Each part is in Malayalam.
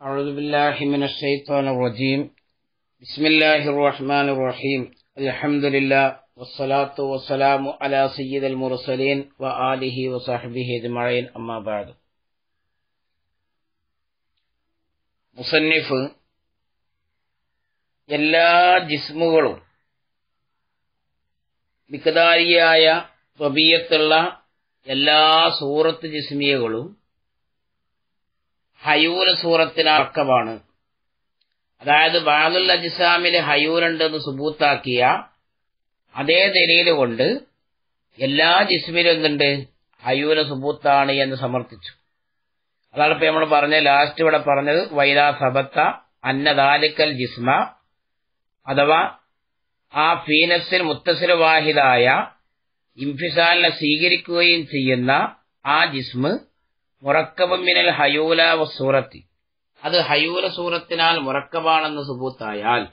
أعوذ بالله من الشيطان الرجيم بسم الله الرحمن الرحيم الحمد لله والصلاة والسلام على سيد المرسلين وآله وصحبه أجمعين أما بعد മുസന്നിഫ് എല്ലാ ജിസ്മുകളും മിക്കതാരിയായ റബീയത്തുള്ള എല്ലാ സൂറത്ത് ജിസ്മിയകളും ഹയൂല സൂറത്തിന് അർക്കമാണ് അതായത് ബാദുൽ അജിസാമിൽ ഹയൂലുണ്ടെന്ന് സുബൂത്താക്കിയ അതേ ദലീൽ കൊണ്ട് എല്ലാ ജിസ്മിലും എന്തുണ്ട്? ഹയൂല സുബൂത്താണ് എന്ന് സമർത്ഥിച്ചു. അതാണ് ഇപ്പൊ നമ്മൾ പറഞ്ഞ ലാസ്റ്റ് ഇവിടെ പറഞ്ഞത് വൈദാ സബത്ത അന്നദാലിക്കൽ ജിസ്മ അഥവാ ആ ഫീനസിൽ മുത്തസിൽ വാഹിദായ ഇംഫിസാലിനെ സ്വീകരിക്കുകയും ചെയ്യുന്ന ആ ജിസ്മ് മുറക്കബം മിനൽ ഹയൂല സൂറത്തി. അത് ഹയൂല സൂറത്തിനാൽ മുറക്കബാണെന്ന് സുബൂത്തായാൽ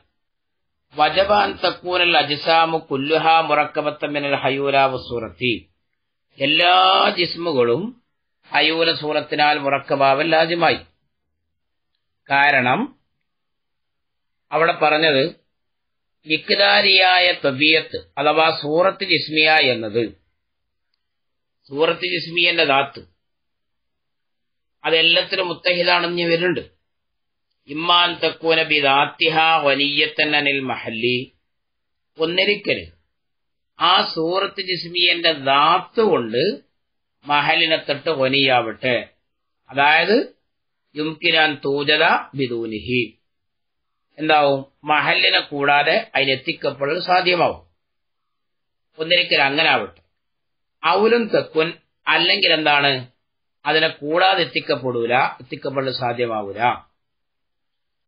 വജബാൻ തക്കൂനൽ അജിസാമു കുല്ലുഹ മുറക്കബത്ത മിനൽ ഹയൂല സൂറത്തി. എല്ലാ ജിസ്മുകളും ഹയൂല സൂറത്തിനാൽ മുറക്കബാവൽ ലാജ്യമായി കാരണം അവിടെ പറഞ്ഞത് ഇക്താരിയായ തബിയത്ത് അഥവാ സൂറത്ത് ജിസ്മിയ എന്നത് സൂറത്ത് ജിസ്മിയന്റെ ദാത്ത്. അതെല്ലാത്തിനും മുത്തഹിദാണെന്ന് ഞാൻ വരുന്നുണ്ട്. ഇമ്മാൻ തക്കൂന ബിദാത്തിഹ വലിയത്തന്നനിൽ മഹല്ലി. ഒന്നിരിക്കൽ ആ സൂറത്ത് ജിസ്മിയന്റെ ദാത്ത് കൊണ്ട് മഹലിനെ തൊട്ട് ഒനിയാവട്ടെ അതായത് യുംകിനാൻ തൂജത ബിദൂനിഹി. എന്താവും? മഹലിനെ കൂടാതെ അതിനെത്തിക്കപ്പോൾ സാധ്യമാവും. ഒന്നിരിക്കൽ അങ്ങനെ ആവട്ടെ ഔലും തെക്കുൻ അല്ലെങ്കിൽ എന്താണ്? അതിനെ കൂടാതെ എത്തിക്കപ്പെടൂല എത്തിക്കപ്പെടൽ സാധ്യമാവൂല.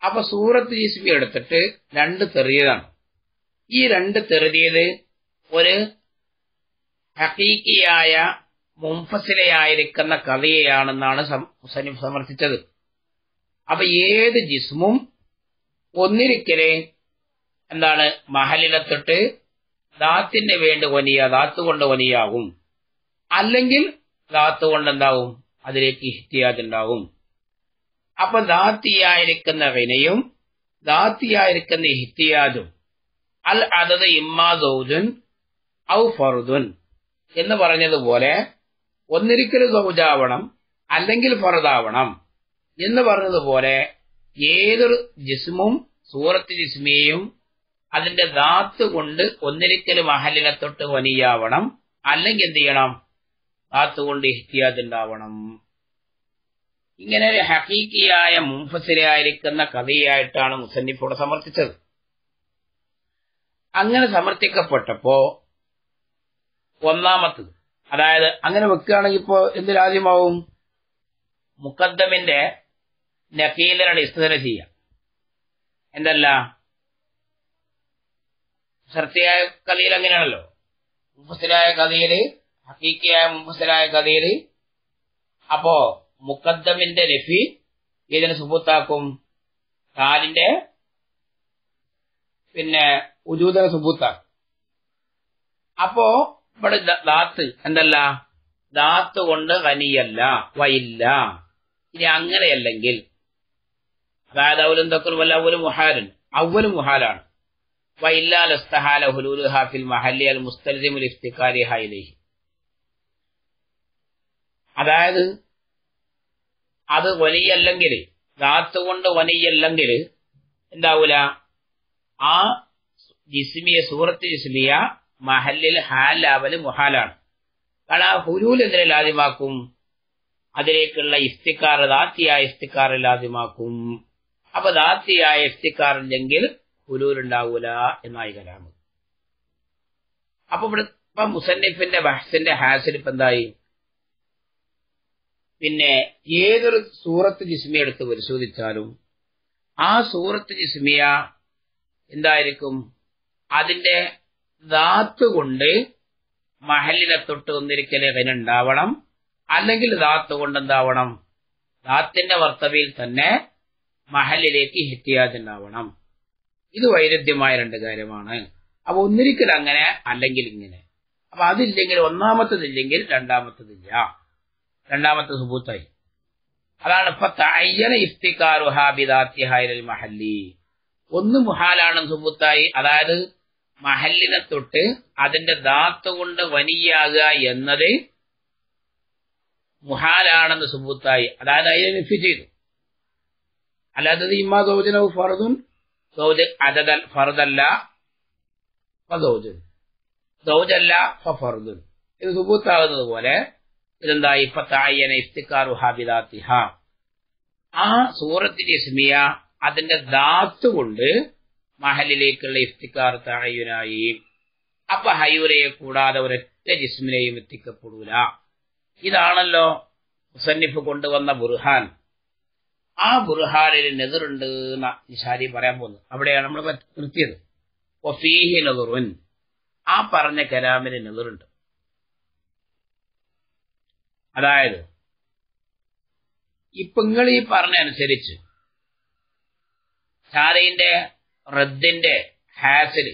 അപ്പൊ സൂറത്ത് ജിസ്ബി എടുത്തിട്ട് രണ്ട് തെറിയതാണ് ഈ രണ്ട് തെറിയത് ഒരു ഹക്കീക്കിയായ മുംഫസിലയായിരിക്കുന്ന കഥയെയാണെന്നാണ് സമർത്ഥിച്ചത്. അപ്പൊ ഏത് ജിസ്മും ഒന്നിരിക്കലെ എന്താണ്? മഹലിലെത്തിട്ട് തൊട്ട് ദാത്തിന് വേണ്ടി വനിയ ദാത്ത് കൊണ്ട് ഒനിയാകും അല്ലെങ്കിൽ ദാത്ത് കൊണ്ട് എന്താവും? അതിലേക്ക് ഇഹ്തിയാജ് ഉണ്ടാവും അപ്പൊ ദാത്തിയായിരിക്കുന്ന വിനയും ദാത്തിയായിരിക്കുന്ന ഇഹ്തിയാദും അൽ അതത് ഇമ്മാ ഔ ഫറുദുൻ എന്ന് പറഞ്ഞതുപോലെ ഒന്നിരിക്കൽ സൗജാവണം അല്ലെങ്കിൽ ഫറുദാവണം എന്ന് പറഞ്ഞതുപോലെ ഏതൊരു ജിസ്മും സൂറത്ത് ജിസ്മിയെയും അതിന്റെ ദാത്ത് കൊണ്ട് ഒന്നിരിക്കൽ മഹലിനെ തൊട്ട് വനിയാവണം അല്ലെങ്കിൽ എന്ത് ചെയ്യണം? ദാത്ത് കൊണ്ട് ഇഹ്തിയാദ് ഉണ്ടാവണം ഇങ്ങനെ ഒരു ഹക്കീക്കിയായ മുംഫസിലായിരിക്കുന്ന കഥയായിട്ടാണ് മുസന്നിഫോട് സമർത്ഥിച്ചത്. അങ്ങനെ സമർത്ഥിക്കപ്പെട്ടപ്പോ ഒന്നാമത്തത് അതായത് അങ്ങനെ വെക്കുകയാണെങ്കിൽ ഇപ്പോ എന്തിനാദ്യമാവും മുക്കദ്ദമിന്റെ നക്കീലിനാണ് ഇസ്തന ചെയ്യാം എന്തല്ല? സർത്തിയായ കഥയിൽ അങ്ങനെയാണല്ലോ. മുഫസിലായ കഥയിൽ ഹക്കീക്കിയായ മുഫസിലായ കഥയിൽ അപ്പോ മുക്കദ്ദമിന്റെ രഫി ഇതിന് സുബൂത്താക്കും കാലിന്റെ പിന്നെ ഉജൂദന സുബൂത്താക്കും. അപ്പോ ഇവിടെ ദാത്ത് എന്തല്ല? ദാത്ത് കൊണ്ട് കനിയല്ല വയില്ല. ഇനി അങ്ങനെയല്ലെങ്കിൽ അതായത് അവലും തക്കും വല്ല അവലും മുഹാരൻ അവലും മുഹാലാണ്. വയില്ലാൽ ഹാഫിൽ മഹല്ലി അൽ മുസ്തലിമുൽ ഇഫ്തിക്കാരി ഹൈലേഹി അതായത് അത് വലിയല്ലെങ്കിൽ ദാത്ത് കൊണ്ട് വലിയല്ലെങ്കിൽ എന്താവൂല? ആ ജിസ്മിയ സൂറത്ത് ജിസ്മിയ മഹല്ലിൽ ഹാലാവൽ മുഹാലാണ്. കാരണം ആ ഹുരൂൽ എന്തിനെ ലാദ്യമാക്കും അതിലേക്കുള്ള ഇഫ്തിക്കാർ ദാത്തിയായ ഇഫ്തിക്കാർ ലാദ്യമാക്കും അപ്പൊ ദാത്തിയായ ഇഫ്തിക്കാർ ഇല്ലെങ്കിൽ ഹുലൂൽ ഉണ്ടാവൂല എന്നായി കലാമ് അപ്പൊ ഇവിടെ ഇപ്പൊ മുസന്നിഫിന്റെ ബഹസിന്റെ ഹാസിൽ ഇപ്പൊ എന്തായി? പിന്നെ ഏതൊരു സൂറത്ത് ജിസ്മിയ എടുത്ത് പരിശോധിച്ചാലും ആ സൂറത്ത് ജിസ്മിയ എന്തായിരിക്കും? അതിന്റെ ദാത്ത് കൊണ്ട് മഹലിനെ തൊട്ട് ഒന്നിരിക്കലെ അതിനുണ്ടാവണം അല്ലെങ്കിൽ ദാത്ത് കൊണ്ട് എന്താവണം? ദാത്തിന്റെ വർത്തവയിൽ തന്നെ മഹലിലേക്ക് ഹിത്യാജുണ്ടാവണം ഇത് വൈരുദ്ധ്യമായ രണ്ട് കാര്യമാണ്. അപ്പൊ ഒന്നിരിക്കൽ അങ്ങനെ അല്ലെങ്കിൽ ഇങ്ങനെ. അപ്പൊ അതില്ലെങ്കിൽ ഒന്നാമത്തതില്ലെങ്കിൽ രണ്ടാമത്തതില്ല. രണ്ടാമത്തെ സുബൂത്തായി. അതാണ് മഹല്ലി. ഒന്ന് മുഹാലാണ് സുബൂത്തായി. അതായത് മഹല്ലിനെ തൊട്ട് അതിന്റെ ദാത്ത് കൊണ്ട് വനിയാകുക എന്നത് മുഹാലാണെന്ന് സുബൂത്തായി. അതായത് അതിനെ നിഫി ചെയ്തു. അല്ലാതെ ഇമ്മാ സൗജനവും ഫറുദും സൗജ് അതദൽ ഫറുദല്ല ഫസൗജുൻ സൗജല്ല ഫറുദുൻ ഇത് സുബൂത്താകുന്നത് പോലെ ഇതെന്താ ഇപ്പൊ തായന ഇഫ്തിക്കാറു ഹാബിദാത്തിഹ. ആ സൂറത്തിന്റെ ഇസ്മിയ അതിന്റെ ദാത്ത് കൊണ്ട് മഹലിലേക്കുള്ള ഇഫ്തിക്കാർ തഴയുനായി. അപ്പൊ ഹയൂരയെ കൂടാതെ ഒരൊറ്റ ജിസ്മിനെയും എത്തിക്കപ്പെടൂല. ഇതാണല്ലോ മുസന്നിഫ് കൊണ്ടുവന്ന ബുർഹാൻ. ആ ബുർഹാനിൽ നെതിറുണ്ട് എന്ന നിഷാരി പറയാൻ പോകുന്നത്. അവിടെയാണ് നമ്മൾ നിർത്തിയത്. ഒഫീഹി നെതിറുൻ. ആ പറഞ്ഞ കലാമിന് നെതിറുണ്ട് അതായത് ഇപ്പൊ നിങ്ങൾ ഈ പറഞ്ഞനുസരിച്ച് ഷാരിന്റെ റദ്ദിന്റെ ഹാസിൽ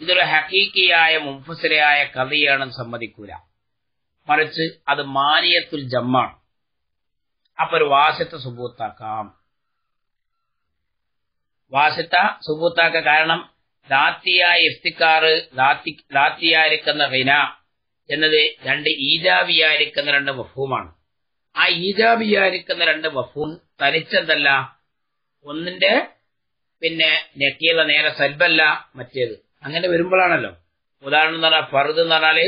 ഇതൊരു ഹക്കീക്കിയായ മുംഫസിലയായ കവിയാണെന്ന് സമ്മതിക്കൂല. മറിച്ച് അത് മാനിയത്തുൽ ജമ്മാണ്. അപ്പൊ ഒരു വാസത്തെ സുബൂത്താക്കാം. വാസത്ത സുബൂത്താക്ക കാരണം ദാത്തിയായ ഇഫ്തിക്കാറ് ദാത്തിയായിരിക്കുന്ന റിന എന്നത് രണ്ട് ഈജാബിയായിരിക്കുന്ന രണ്ട് വഫൂമാണ് ആ ഈജാബിയായിരിക്കുന്ന രണ്ട് വഫൂം തനിച്ചെന്തല്ല? ഒന്നിന്റെ പിന്നെ നെക്കിയുള്ള നേരെ സൽബല്ല മറ്റേത്. അങ്ങനെ വരുമ്പോഴാണല്ലോ. ഉദാഹരണം എന്ന് പറഞ്ഞാൽ ഫർദ് എന്ന് പറഞ്ഞാൽ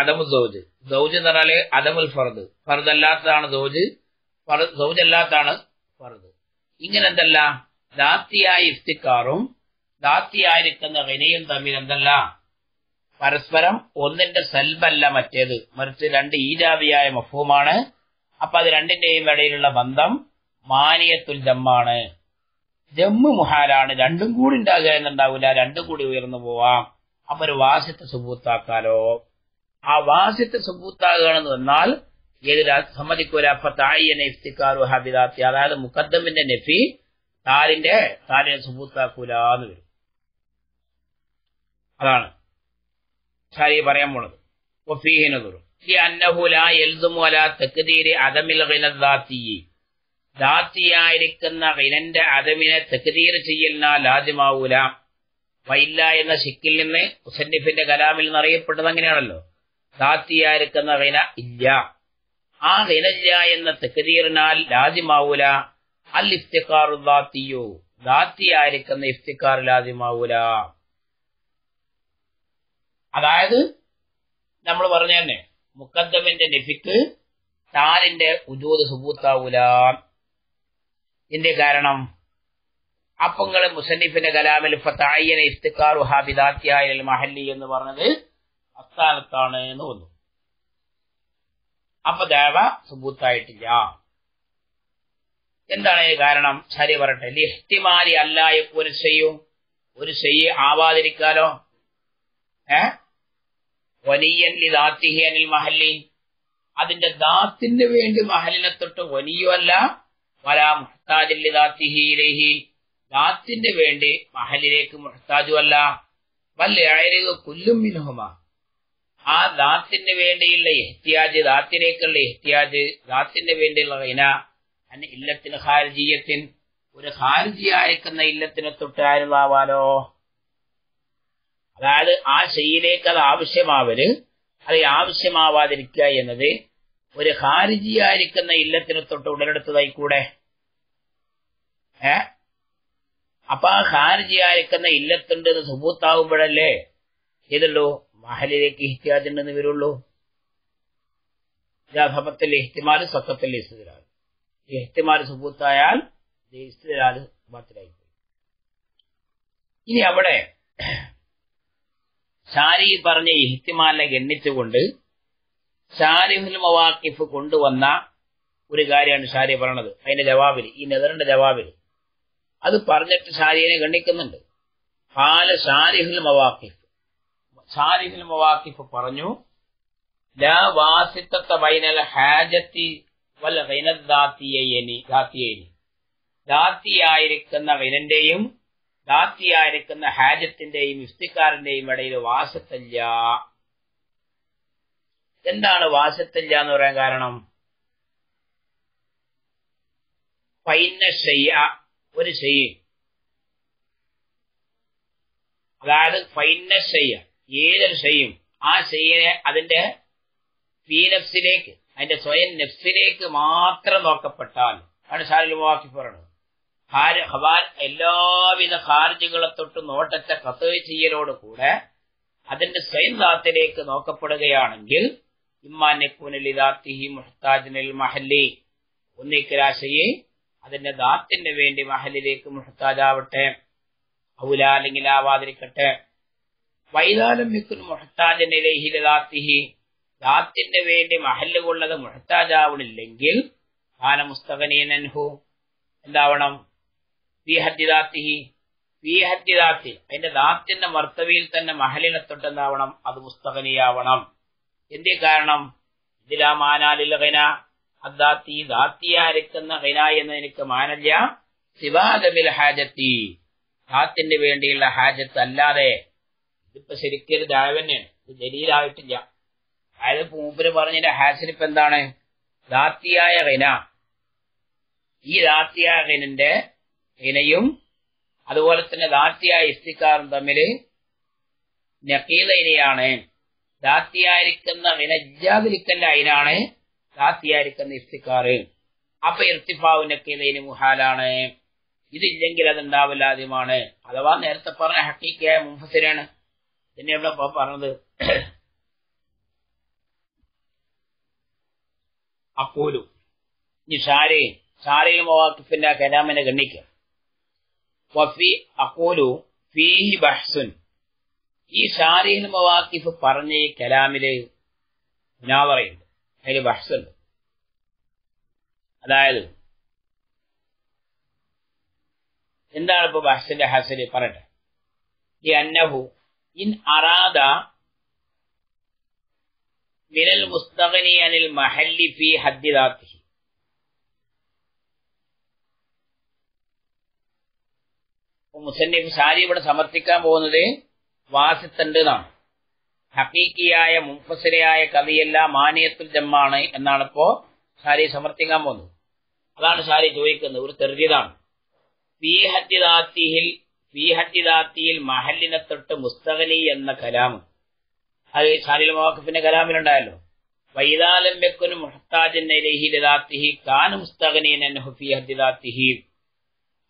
അദമു സൗജ്. സൗജ് എന്ന് പറഞ്ഞാൽ അദമുൽ ഫർദ്. ഫർദ് അല്ലാത്തതാണ് സൗജ്. സൗജ് അല്ലാത്തതാണ് ഫർദ്. ഇങ്ങനെ എന്തല്ല? ദാത്തിയായ ഇഫ്തിക്കാറും ദാത്തിയായിരിക്കുന്ന വിനയും തമ്മിൽ എന്തല്ല? പരസ്പരം ഒന്നിന്റെ സെൽബല്ല മറ്റേത്. മറിച്ച് രണ്ട് ഈജാബിയായ മഫൂമാണ് അപ്പൊ അത് രണ്ടിന്റെയും ഇടയിലുള്ള ബന്ധം മാനിയത്തുൽ ജമ്മാണ് ജമ്മ് മുഹാലാണ്. രണ്ടും കൂടി ഉണ്ടാകുക എന്നുണ്ടാവില്ല. രണ്ടും കൂടി ഉയർന്നു പോവാം. അപ്പൊ ഒരു വാസ്യത്തെ സുബൂത്താക്കാലോ. ആ വാസ്യത്തെ സുബൂത്താകുകയാണെന്ന് വന്നാൽ ഏത് സമ്മതിക്കൂല. അപ്പൊ താഴിയനെ ഇഫ്തിക്കാറു ഹബിദാത്തി. അതായത് മുക്കദ്ദമിന്റെ നെഫി താലിന്റെ താലിനെ സുബൂത്താക്കൂല എന്ന് വരും. അതാണ്. ഷാരി പറയാൻ പോണത്. ദാത്തിയായിരിക്കുന്ന ഗിനന്റെ അദമിനെ തെക്കുതീർ ചെയ്യുന്ന ലാജിമാവൂല വൈല്ല എന്ന ഷിക്കിൽ നിന്ന് മുസന്നിഫിന്റെ കലാമിൽ നിന്ന് അറിയപ്പെട്ടത് അങ്ങനെയാണല്ലോ. ദാത്തിയായിരിക്കുന്ന ഗിന ഇല്ല. ആ ഗിനല്ല എന്ന തെക്കുതീറിനാൽ ലാജിമാവൂല അൽ ഇഫ്തിക്കാറു ദാത്തിയോ. ദാത്തിയായിരിക്കുന്ന ഇഫ്തിക്കാർ ലാജിമാവൂല അതായത് നമ്മൾ പറഞ്ഞ തന്നെ മുക്കദ്ദമിന്റെ നെഫിക്ക് താലിന്റെ ഉജൂത് സുബൂത്താവൂല. ഇതിന്റെ കാരണം? അപ്പങ്ങളെ മുസന്നിഫിന്റെ കലാമിൽ ഹാബിദാത്യായ മഹല്ലി എന്ന് പറഞ്ഞത് അസ്ഥാനത്താണ് എന്ന് വന്നു. അപ്പൊ ദേവ സുബൂത്തായിട്ടില്ല. എന്താണ് കാരണം? ശരി പറട്ടെ ലിഹ്തിമാലി അല്ലായ ഒരു ചെയ്യും. ഒരു ചെയ്യ് ആവാതിരിക്കാലോ? ഏ? വനിയൻ ലിദാത്തിഹി അനിൽ മഹല്ലി അതിന്റെ ദാത്തിന് വേണ്ടി മഹലിനെ തൊട്ട് വലിയുമല്ല വലാ മുഹ്താജിൻ ലിദാത്തിഹി ദാത്തിന്റെ വേണ്ടി മഹലിലേക്ക് വല്ല കുല്ലും മിൻഹുമ. ആ ദാത്തിന് വേണ്ടിയുള്ള ഇഹ്തിയാജ് ദാത്തിലേക്കുള്ള ഇഹ്തിയാജ് ദാത്തിന് വേണ്ടിയുള്ള ഇന അന്നെ ഇല്ലത്തിന് ഹാരിജീയത്തിൻ ഒരു ഹാരിജിയായിരിക്കുന്ന ഇല്ലത്തിനെ തൊട്ട് ആരുന്നാവാലോ അതായത് ആ ശൈലിയിലേക്ക് അത് ആവശ്യമാവൽ അത് ആവശ്യമാവാതിരിക്കുക എന്നത് ഒരു ഹാരിജിയായിരിക്കുന്ന ഇല്ലത്തിന് തൊട്ട് ഉടലെടുത്തതായി കൂടെ ഏ? അപ്പൊ ആ ഹാരിജിയായിരിക്കുന്ന ഇല്ലത്തുണ്ട് എന്ന് സുബൂത്താവുമ്പോഴല്ലേ ഇതല്ലോ മഹലിലേക്ക് ഇഹ്ത്യാജുണ്ടെന്ന് വരുള്ളൂ. ജാഥപത്തിൽ ഇഹ്തിമാൽ സ്വത്തത്തിൽ ഇസ്തുതിരാൾ ഇഹ്തിമാൽ സുബൂത്തായാൽ ഇസ്തുതിരാൾ ബാത്തിലായിപ്പോയി ഇനി അവിടെ ഷാരി പറഞ്ഞ ഇഹ്തിമാലിനെ ഗണ്ണിച്ചുകൊണ്ട് ഷാരിഫുൽ മവാക്കിഫ് കൊണ്ടുവന്ന ഒരു കാര്യമാണ് ഷാരി പറയണത്. അതിന്റെ ജവാബിൽ ഈ നെതറിന്റെ ജവാബിൽ അത് പറഞ്ഞിട്ട് ഷാരിയെ ഗണ്ണിക്കുന്നുണ്ട്. ഹാല ഷാരിഹുൽ മവാക്കിഫ് ഷാരിഹുൽ മവാക്കിഫ് പറഞ്ഞു ലാ വാസിത്തത്ത ബൈനൽ വൽ ദാത്തിയായിരിക്കുന്ന ഗൈനന്റെയും ദാത്തിയായിരിക്കുന്ന ഹാജത്തിന്റെയും ഇഫ്തിക്കാരന്റെയും ഇടയിൽ വാസത്തല്ല. എന്താണ് വാസത്തല്ല എന്ന് പറയാൻ കാരണം? പൈന്ന ഷെയ്യ ഒരു ഷെയ്യ് അതായത് ഫൈന ഷെയ്യ ഏതൊരു ഷെയ്യും. ആ ശയ്യനെ അതിന്റെ ഫീനഫ്സിലേക്ക് അതിന്റെ സ്വയം നെഫ്സിലേക്ക് മാത്രം നോക്കപ്പെട്ടാൽ ആണ് ഷാരിൽ വാക്കി പറയുന്നത് എല്ലാവിധ ഹാർജുകളെ തൊട്ട് നോട്ടത്തെ കത്ത് കൂടെ അതിന്റെ സ്വയം ദാത്തിലേക്ക് നോക്കപ്പെടുകയാണെങ്കിൽ ഇമ്മാനെക്കൂനലിദാത്തിഹി മുഹ്താജിനിൽ മഹല്ലി ഒന്നിക്കരാശയെ അതിന്റെ ദാത്തിന് വേണ്ടി മഹലിലേക്ക് മുഹത്താജാവട്ടെ ഔല അല്ലെങ്കിൽ ആവാതിരിക്കട്ടെ. വൈതാലം മിക്കുൻ മുഹത്താജിനിലേഹിലാത്തിഹി ദാത്തിന് വേണ്ടി മഹല്ല് കൊള്ളത് മുഹത്താജാവണില്ലെങ്കിൽ എന്താവണം? അതിന്റെ ദാത്തിന്റെ മർത്തവിയിൽ തന്നെ മഹലിനെ തൊട്ട് എന്താവണം അത് മുസ്തകനിയാവണം എന്തേ കാരണം? ഇതിലാ മാനാലിൽ ഖൈന അദ്ദാത്തി ദാത്തിയായിരിക്കുന്ന ഖൈന എന്ന് എനിക്ക് മാനല്ല സിവാദബിൽ ഹാജത്തി. ദാത്തിന് വേണ്ടിയുള്ള ഹാജത്ത് അല്ലാതെ ഇതിപ്പോ ശരിക്കൊരു ദാവന്യാണ് ഇത് ദലീലായിട്ടില്ല. അതായത് മൂപ്പര് പറഞ്ഞതിന്റെ ഹാസിനിപ്പ് എന്താണ്? ദാത്തിയായ ഖൈന ഈ ദാത്തിയായ ഖൈനന്റെ ഖൈനയും അതുപോലെ തന്നെ ദാത്തിയായ ഇസ്തിക്കാറും തമ്മിൽ നക്കീല ഇനയാണ് ദാത്തിയായിരിക്കുന്ന വിനജാതിരിക്കന്റെ അയിനാണ് ദാത്തിയായിരിക്കുന്ന ഇസ്തിക്കാറ്. അപ്പൊ ഇർത്തിഫാവ് ഇനി മുഹാലാണ്. ഇതില്ലെങ്കിൽ അതുണ്ടാവില്ല ആദ്യമാണ്. അഥവാ നേരത്തെ പറഞ്ഞ ഹക്കീക്കായ മുഫസിരാണ് പിന്നെ ഇവിടെ പറഞ്ഞത് അപ്പോലും ഇനി ഷാരി ഷാരിയിൽ മവാക്കിഫിന്റെ കലാമിനെ ഗണ്ണിക്കുക. വഫി അക്കോലു ഫീഹി ബഹ്സുൻ. ഈ ഷാരിഹിൽ മവാക്കിഫ് പറഞ്ഞ ഈ കലാമിൽ മുനാവറയുണ്ട് അതിൽ ബഹ്സുണ്ട്. അതായത് എന്താണ് ഇപ്പൊ ബഹ്സിന്റെ ഹസൽ പറയട്ടെ? ഈ അന്നഹു ഇൻ അറാദ മിനൽ മുസ്തഖനി അനിൽ മഹല്ലി ഫി ഹദ്ദിദാത്തിഹി മുസന്നിഫ് സാരി ഇവിടെ സമർത്ഥിക്കാൻ പോകുന്നത് വാസിത്തണ്ട് എന്നാണ് ഹക്കീക്കിയായ മുഫസരയായ കവിയല്ല മാനിയത്തുൽ ജമ്മാണ് എന്നാണ് ഇപ്പോ ഷാരി സമർത്ഥിക്കാൻ പോകുന്നത്. അതാണ് സാരി ചോദിക്കുന്നത്. ഒരു തെറിയതാണ്. ഫീഹത്തിദാത്തിയിൽ ഫീഹത്തിദാത്തിയിൽ മഹലിനെ തൊട്ട് മുസ്തഖലി എന്ന കലാമ്. അത് സാലിൽ മവാഖിഫിന്റെ കലാമിലുണ്ടായല്ലോ. വൈതാലം വെക്കുനും മുഹത്താജിന്റെ കാനു ഹുഫി ഫീഹത്തിദാത്തിഹി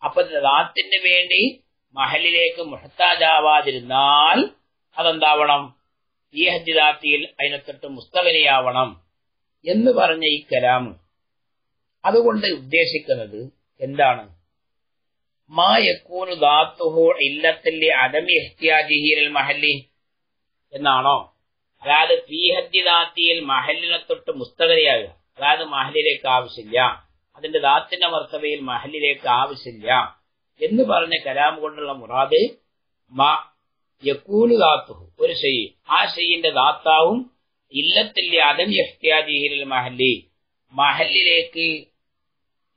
അപ്പൊ ദാത്തിന് വേണ്ടി മഹലിലേക്ക് മുഹത്താജാവാതിരുന്നാൽ അതെന്താവണം? ഈ ഹജ്ജ് ദാത്തിയിൽ അതിനെത്തൊട്ട് മുസ്തകനിയാവണം എന്ന് പറഞ്ഞ ഈ കലാമ് അതുകൊണ്ട് ഉദ്ദേശിക്കുന്നത് എന്താണ്? മാ ദാത്തുഹു ഇല്ലത്തിന്റെ അദമി മഹല്ലി എന്നാണോ? അതായത് ഫീ ഹജ്ജിദാത്തിയിൽ മഹലിനെ തൊട്ട് മുസ്തകരിയാകുക അതായത് മഹലിലേക്ക് ആവശ്യമില്ല. അതിന്റെ ദാത്തിന്റെ മർത്തവയിൽ മഹലിലേക്ക് ആവശ്യമില്ല എന്ന് പറഞ്ഞ കലാം കൊണ്ടുള്ള മുറാദ് മാ ഒരു ഷെയ് ആ ഷെയ്യിന്റെ ദാത്താവും ഇല്ലത്തില്ല അതം എഹ്തിയാജിഹിൽ മഹല്ലി മഹല്ലിലേക്ക്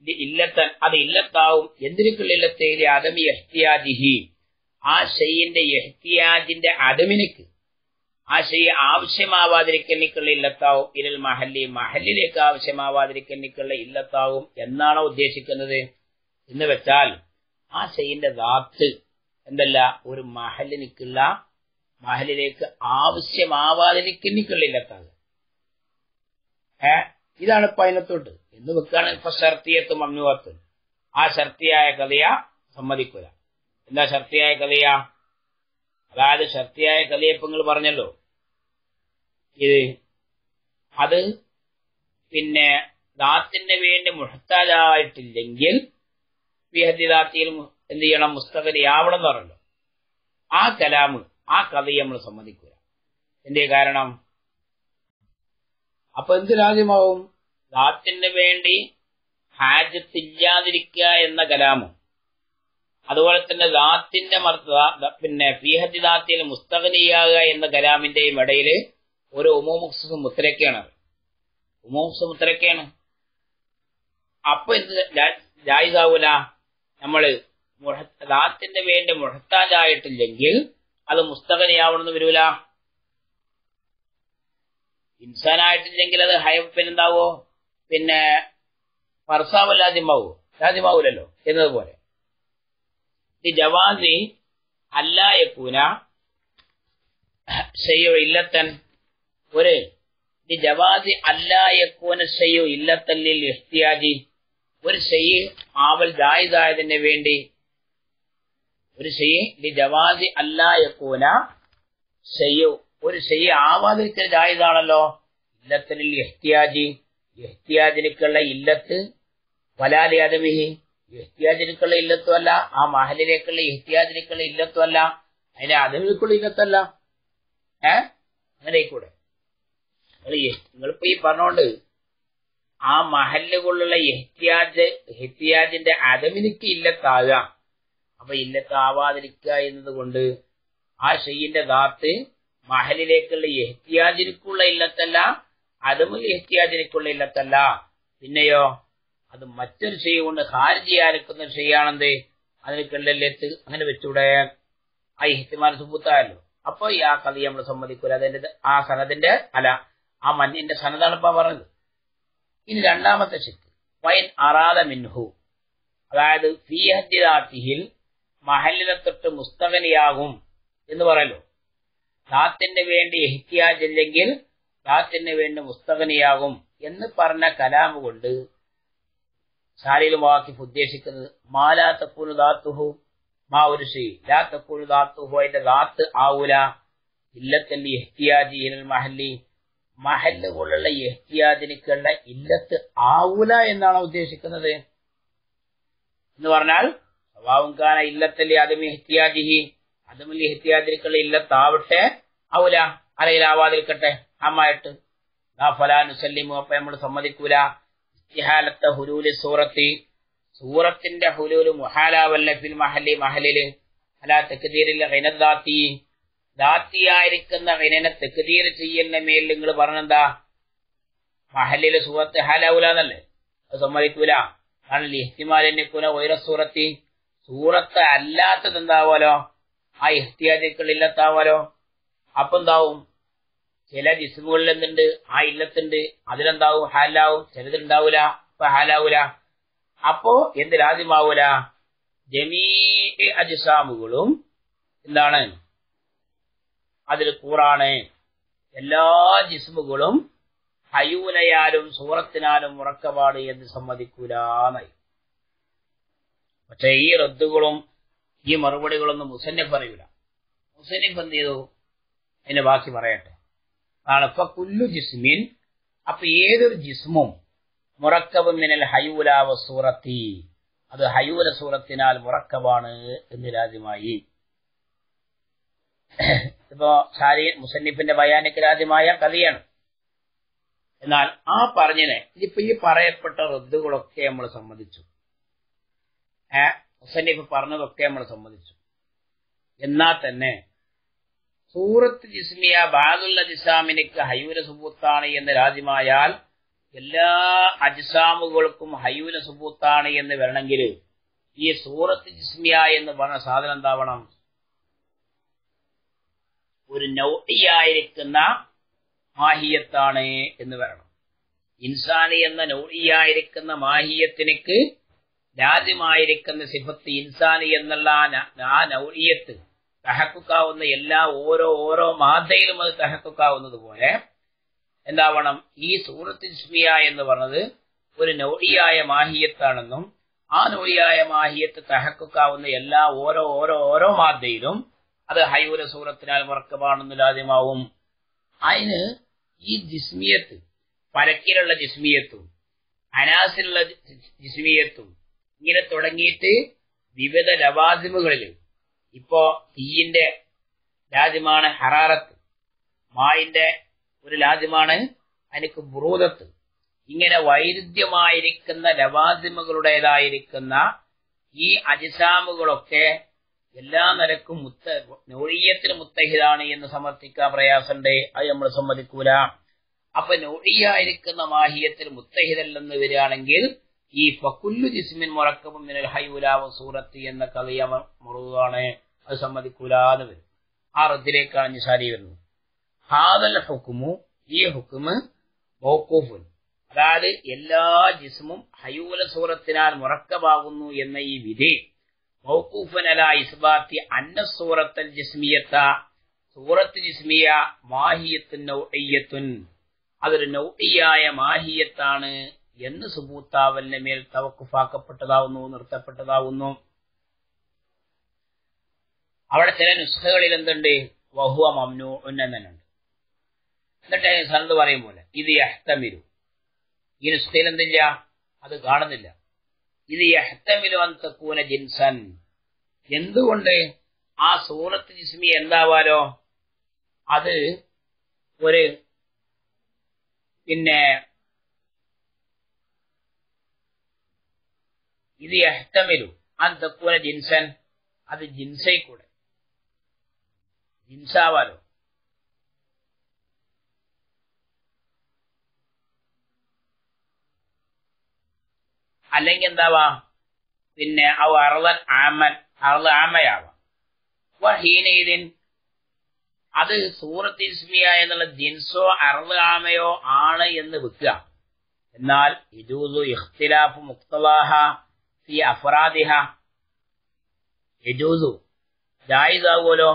ഇല്ലത്തൻ അത് ഇല്ലത്താവും. എന്തിനേക്കുള്ള ഇല്ലത്തേലെ അതം എഹ്തിയാജിഹി ആ ഷെയ്യിന്റെ എഹ്തിയാജിന്റെ അദമിനക്ക്. ആ ആവശ്യമാവാതിരിക്കാൻ നിക്കുള്ള ഇല്ലത്താവും. ഇരൽ മഹല്ലി മഹല്ലിലേക്ക് ആവശ്യമാവാതിരിക്കാൻ നിക്കുള്ള ഇല്ലത്താവും എന്നാണോ ഉദ്ദേശിക്കുന്നത്? എന്ന് വെച്ചാൽ ആ ഷെയ്യിന്റെ ദാത്ത് എന്തല്ല? ഒരു മഹലിനിക്കുള്ള മഹലിലേക്ക് ആവശ്യമാവാതിരിക്കലിക്കുള്ള ഇല്ലത്താവ്. ഏ? ഇതാണ് ഇപ്പൊ അതിനത്തോട്ട് എന്ന് വെക്കാണ് ഇപ്പൊ ഷർത്തിയത്തും അമ്നുവത്തും ആ ഷർത്തിയായ കഥയ സമ്മതിക്കുക എന്താ ഷർത്തിയായ കഥയാ? അതായത് ഷർത്തിയായ കഥയപ്പ് നിങ്ങൾ പറഞ്ഞല്ലോ. ഇത്. അത് പിന്നെ ദാത്തിന് വേണ്ടി മുഹത്താജായിട്ടില്ലെങ്കിൽ വിഹദ്ദാത്തിയിൽ എന്ത് ചെയ്യണം? മുസ്തഖലി ആവണം എന്ന് ആ കലാമ് ആ കഥയെ നമ്മൾ സമ്മതിക്കുക എന്തേ കാരണം? അപ്പൊ എന്തിനാദ്യമാവും ദാത്തിന് വേണ്ടി ഹാജത്തില്ലാതിരിക്കുക എന്ന കലാമും. അതുപോലെ തന്നെ ദാത്തിന്റെ മർത്ത പിന്നെ ഫീഹത്തി ദാത്തിൽ മുസ്തഖനിയാകുക എന്ന കലാമിന്റെയും ഇടയിൽ ഒരു ഉമോമുക്സ് മുത്തരക്കയാണ് ഉമോമുക്സ് മുത്തരക്കയാണ് അപ്പൊ എന്ത് ജായിതാവൂല നമ്മൾ ദാത്തിന്റെ വേണ്ടി മുഹത്താജായിട്ടില്ലെങ്കിൽ അത് മുസ്തകനിയാവണമെന്ന് വരൂല. ഇൻസാനായിട്ടില്ലെങ്കിൽ അത് ഹൈ പിന്നെന്താവോ? പിന്നെ ഫർസാവല്ലാദ്യമാവോ ലാതിമാവൂലല്ലോ? എന്നതുപോലെ. ഈ ജവാസി അല്ലായക്കൂന ഷെയ്യോ ഇല്ലത്തൻ. ഒരു. ജവാസി അല്ലായക്കൂന ഷെയ്യോ ഇല്ലത്തല്ലിൽ ഇഹ്തിയാജി. ഒരു ഷെയ്യ് ആവൽ ജായിദായതിന് വേണ്ടി ഒരു ഷെയ്യ് ജവാസി അല്ലായക്കോന ഷെയ്യു ഒരു ഷെയ്യ് ആവാതിരിക്കൽ ജായിദാണല്ലോ. ഇല്ലത്തലിൽ ഇഹ്തിയാജി. ഇഹ്തിയാജിലേക്കുള്ള ഇല്ലത്ത് വലാലി അദമിഹി ഇഹ്തിയാജിലേക്കുള്ള ഇല്ലത്തുമല്ല ആ മഹലിലേക്കുള്ള ഇഹ്തിയാജിലേക്കുള്ള ഇല്ലത്തുമല്ല അതിന്റെ അദമിക്കുള്ള ഇല്ലത്തല്ല. ഏ? അങ്ങനെ കൂടെ നിങ്ങളിപ്പോ ഈ പറഞ്ഞോണ്ട് ആ മഹല്ലുകൊള്ളുള്ള എഹ്തിയാജ് എഹ്തിയാജിന്റെ അതമിനിക്ക് ഇല്ലത്താകാം. അപ്പൊ ഇല്ലത്താവാതിരിക്കുക എന്നത് കൊണ്ട് ആ ഷെയ്യിന്റെ ദാത്ത് മഹലിലേക്കുള്ള എഹ്തിയാജിനിക്കുള്ള ഇല്ലത്തല്ല അതുമുൽ എഹ്തിയാജിനിക്കുള്ള ഇല്ലത്തല്ല. പിന്നെയോ അത് മറ്റൊരു ഷെയ് കൊണ്ട് ഹാരിജിയായിരിക്കുന്ന ഷെയ്യാണെന്ത്? അതിനൊക്കെല്ലത്ത് അങ്ങനെ വെച്ചൂടെ? ആ ഇഹ്തിമാൻ സുബുത്തായല്ലോ. അപ്പൊ ഈ ആ കഥ നമ്മൾ സമ്മതിക്കൂല. അതിന്റെ ആ സനദിന്റെ അല്ല ആ മഞ്ഞിന്റെ സന്നദ്ധാണിപ്പ പറഞ്ഞത്. ഇനി രണ്ടാമത്തെ ശക്തി. വൈൻ അറാദ മിൻഹു. അതായത് ഫീഹത്തിഹിൽ മഹലിനെ തൊട്ട് മുസ്തകനിയാകും എന്ന് പറയല്ലോ ദാത്തിന് വേണ്ടി എഹ്തിയാജില്ലെങ്കിൽ ദാത്തിന് വേണ്ടി മുസ്തകനിയാകും എന്ന് പറഞ്ഞ കലാമ കൊണ്ട് ശാരീരിക വാക്കിഫ് ഉദ്ദേശിക്കുന്നത് മാലാ തക്കൂനു ദാത്തുഹു മാ ഒരു ശ്രീ ലാ തക്കൂനു ദാത്തുഹു അതിന്റെ ദാത്ത് ആവൂല. ഇല്ലത്തല്ലി എഹ്തിയാജി ഇനൽ മഹല്ലി. മഹല്ല് കൊള്ളുള്ള എഹ്തിയാജിനിക്കുള്ള ഇല്ലത്ത് ആവൂല എന്നാണ് ഉദ്ദേശിക്കുന്നത്? എന്ന് പറഞ്ഞാൽ സ്വഭാവം കാന ഇല്ലത്തല്ലി അതും എഹ്തിയാദിഹി അതും എഹ്തിയാജിനിക്കുള്ള ഇല്ലത്താവട്ടെ ആവൂല. അല്ലെങ്കിൽ ആവാതിരിക്കട്ടെ. അമ്മായിട്ട് ഫലാനുസല്ലിമു അപ്പൊ നമ്മൾ സമ്മതിക്കൂല. ഇസ്തിഹാലത്തെ ഹുലൂൽ സൂറത്തി സൂറത്തിന്റെ ഹുലൂൽ മുഹാലാവല്ല ഫിൽ മഹല്ലി മഹലിൽ അല തെക്കുതീരില്ല ഗൈനദാത്തി ദാത്തിയായിരിക്കുന്ന വിനനെ തെക്കുതീര് ചെയ്യലിന്റെ മേൽ നിങ്ങൾ പറഞ്ഞെന്താ? മഹലിൽ സൂറത്ത് ഹാലാവൂലെന്നല്ലേ അത് സമ്മതിക്കൂല. കാരണം കുല ഓരോ സൂറത്തി സൂറത്ത് അല്ലാത്തത് എന്താവാലോ ആ ഇഹ്തിയാദിക്കൾ ഇല്ലത്താവാലോ? അപ്പൊ എന്താവും? ചില ജിസ്മുകളിൽ എന്തുണ്ട് ആ ഇല്ലത്തുണ്ട്. അതിലെന്താവും? ഹാലാവും. ചിലതുണ്ടാവൂല അപ്പൊ ഹാലാവൂല. അപ്പോ എന്ത് രാജ്യമാവൂല ജമീ അജിസാമുകളും എന്താണ്? അതിൽ കൂറാണ് എല്ലാ ജിസ്മുകളും ഹയൂനയാലും സൂറത്തിനാലും ഉറക്കപാട് എന്ന് സമ്മതിക്കൂലാന്നായി. പക്ഷെ ഈ റദ്ദുകളും ഈ മറുപടികളൊന്നും മുസന്നെ പറയൂല. മുസന്നിഫ് എന്ത് ചെയ്തു? എന്നെ ബാക്കി പറയട്ടെ. അതാണ് ഇപ്പൊ കുല്ലു ജിസ്മിൻ അപ്പൊ ഏതൊരു ജിസ്മും മുറക്കബ് മിനൽ ഹയൂലാവ സൂറത്തി അത് ഹയൂല സൂറത്തിനാൽ മുറക്കബാണ് എന്ന് രാജ്യമായി. ഇപ്പോ ഷാരി മുസന്നിഫിന്റെ ബയാനിക്ക് ആദ്യമായ കഥയാണ്. എന്നാൽ ആ പറഞ്ഞിനെ ഇതിപ്പോ ഈ പറയപ്പെട്ട റദ്ദുകളൊക്കെ നമ്മൾ സമ്മതിച്ചു. മുസന്നിഫ് പറഞ്ഞതൊക്കെ നമ്മൾ സമ്മതിച്ചു. എന്നാൽ തന്നെ സൂറത്ത് ജിസ്മിയ ബാദുൽ ജിസാമിനിക്ക് ഹയൂര സുബൂത്താണ് എന്ന് രാജ്യമായാൽ എല്ലാ അജിസാമുകൾക്കും ഹയൂര സുബൂത്താണ് എന്ന് വരണമെങ്കിൽ ഈ സൂറത്ത് ജിസ്മിയ എന്ന് പറഞ്ഞ സാധനം എന്താവണം? ഒരു നൗഇയായിരിക്കുന്ന മാഹിയത്താണ് എന്ന് പറയണം ഇൻസാനി എന്ന നൗഇയായിരിക്കുന്ന മാഹിയത്തിനക്ക് രാജ്യമായിരിക്കുന്ന സിഫത്ത് ഇൻസാനി എന്നുള്ള ആ നൗഇയത്ത് തഹക്കുക്കാവുന്ന എല്ലാ ഓരോ ഓരോ മാതയിലും അത് തഹക്കുക്കാവുന്നത് പോലെ എന്താവണം? ഈ സൂറത്ത് ഇസ്മിയ എന്ന് പറഞ്ഞത് ഒരു നൗഇയായ മാഹിയത്താണെന്നും ആ നൗഇയായ മാഹിയത്ത് തഹക്കുക്കാവുന്ന എല്ലാ ഓരോ ഓരോ ഓരോ മാതയിലും അത് ഹൈവുല സൂറത്തിനാൽ വർക്കമാണെന്ന് ലാദ്യമാവും അതിന് ഈ ജിസ്മിയത്ത് പരക്കിലുള്ള ജിസ്മിയത്തും അനാസിലുള്ള ജിസ്മിയത്തും ഇങ്ങനെ തുടങ്ങിയിട്ട് വിവിധ ലവാസിമുകളിൽ ഇപ്പോ തീയിന്റെ രാജ്യമാണ് ഹറാറത്ത് മായിന്റെ ഒരു രാജ്യമാണ് അനക്ക് ബുറൂദത്ത്. ഇങ്ങനെ വൈരുദ്ധ്യമായിരിക്കുന്ന ലവാസിമുകളുടേതായിരിക്കുന്ന ഈ അജിസാമുകളൊക്കെ എല്ലാ നിലക്കും മുത്ത നോഴിയത്തിന് മുത്തഹിദാണ് എന്ന് സമർത്ഥിക്കാൻ പ്രയാസമുണ്ട്. അത് നമ്മൾ സമ്മതിക്കൂല. അപ്പൊ നൗഴിയായിരിക്കുന്ന മാഹിയത്തിൽ മുത്തഹിദല്ലെന്ന് വരികയാണെങ്കിൽ ഈ ഫക്കുല്ലു ജിസ്മിൻ മുറക്കവും മിനൽ ഹൈവുലാവ സൂറത്ത് എന്ന കവിയ മുറുകാണ്. അത് സമ്മതിക്കൂലാന്ന് വരും. ആ റദ്ദിലേക്കാണ് നിസാരി വരുന്നത്. ഹാദൽ ഹുക്കുമു ഈ ഹുക്കുമ് മൗക്കൂഫുൻ. അതായത് എല്ലാ ജിസ്മും ഹയൂല സൂറത്തിനാൽ മുറക്കമാകുന്നു എന്ന ഈ വിധി മൗക്കൂഫനല ഇസ്ബാത്തി അന്ന സൂറത്തൽ ജിസ്മിയത്ത. സൂറത്ത് ജിസ്മിയ മാഹിയത്തുൻ നൗഇയ്യത്തുൻ. അതൊരു നൗഇയായ മാഹിയത്താണ് എന്ന് സുബൂത്താവലിന്റെ മേൽ തവക്കുഫാക്കപ്പെട്ടതാവുന്നു നിർത്തപ്പെട്ടതാവുന്നു. അവിടെ ചില നുസ്ഖകളിൽ എന്തുണ്ട്? വഹുവ മംനു എന്നുണ്ട് എന്നിട്ട് സനത് പറയും പോലെ ഇത് അഷ്ടമിരു ഈ നുസ്ഖയിൽ എന്തില്ല? അത് കാണുന്നില്ല. ഇത് യഹ്തമിലു അന്തക്കൂന ജിൻസൻ. എന്തുകൊണ്ട് ആ സൂറത്ത് ജിസ്മി എന്താവാലോ? അത് ഒരു പിന്നെ ഇത് യഹ്തമിലു അന്തക്കൂന ജിൻസൻ അത് ജിൻസൈ കൂടെ ജിൻസാവാലോ? അല്ലെങ്കിൽ എന്താവാ? പിന്നെ അവ അറുതൻ ആമൻ അറുത ആമയാവാം. അത് സൂറത്ത് ഇസ്മിയ എന്നുള്ള ജിൻസോ അറുത ആമയോ ആണ് എന്ന് വെക്കുക. എന്നാൽ ഇജൂസു ഇഖ്തിലാഫ് മുക്തലാഹ ഫി അഫറാദിഹ യജൂസു ജായിസാവുമല്ലോ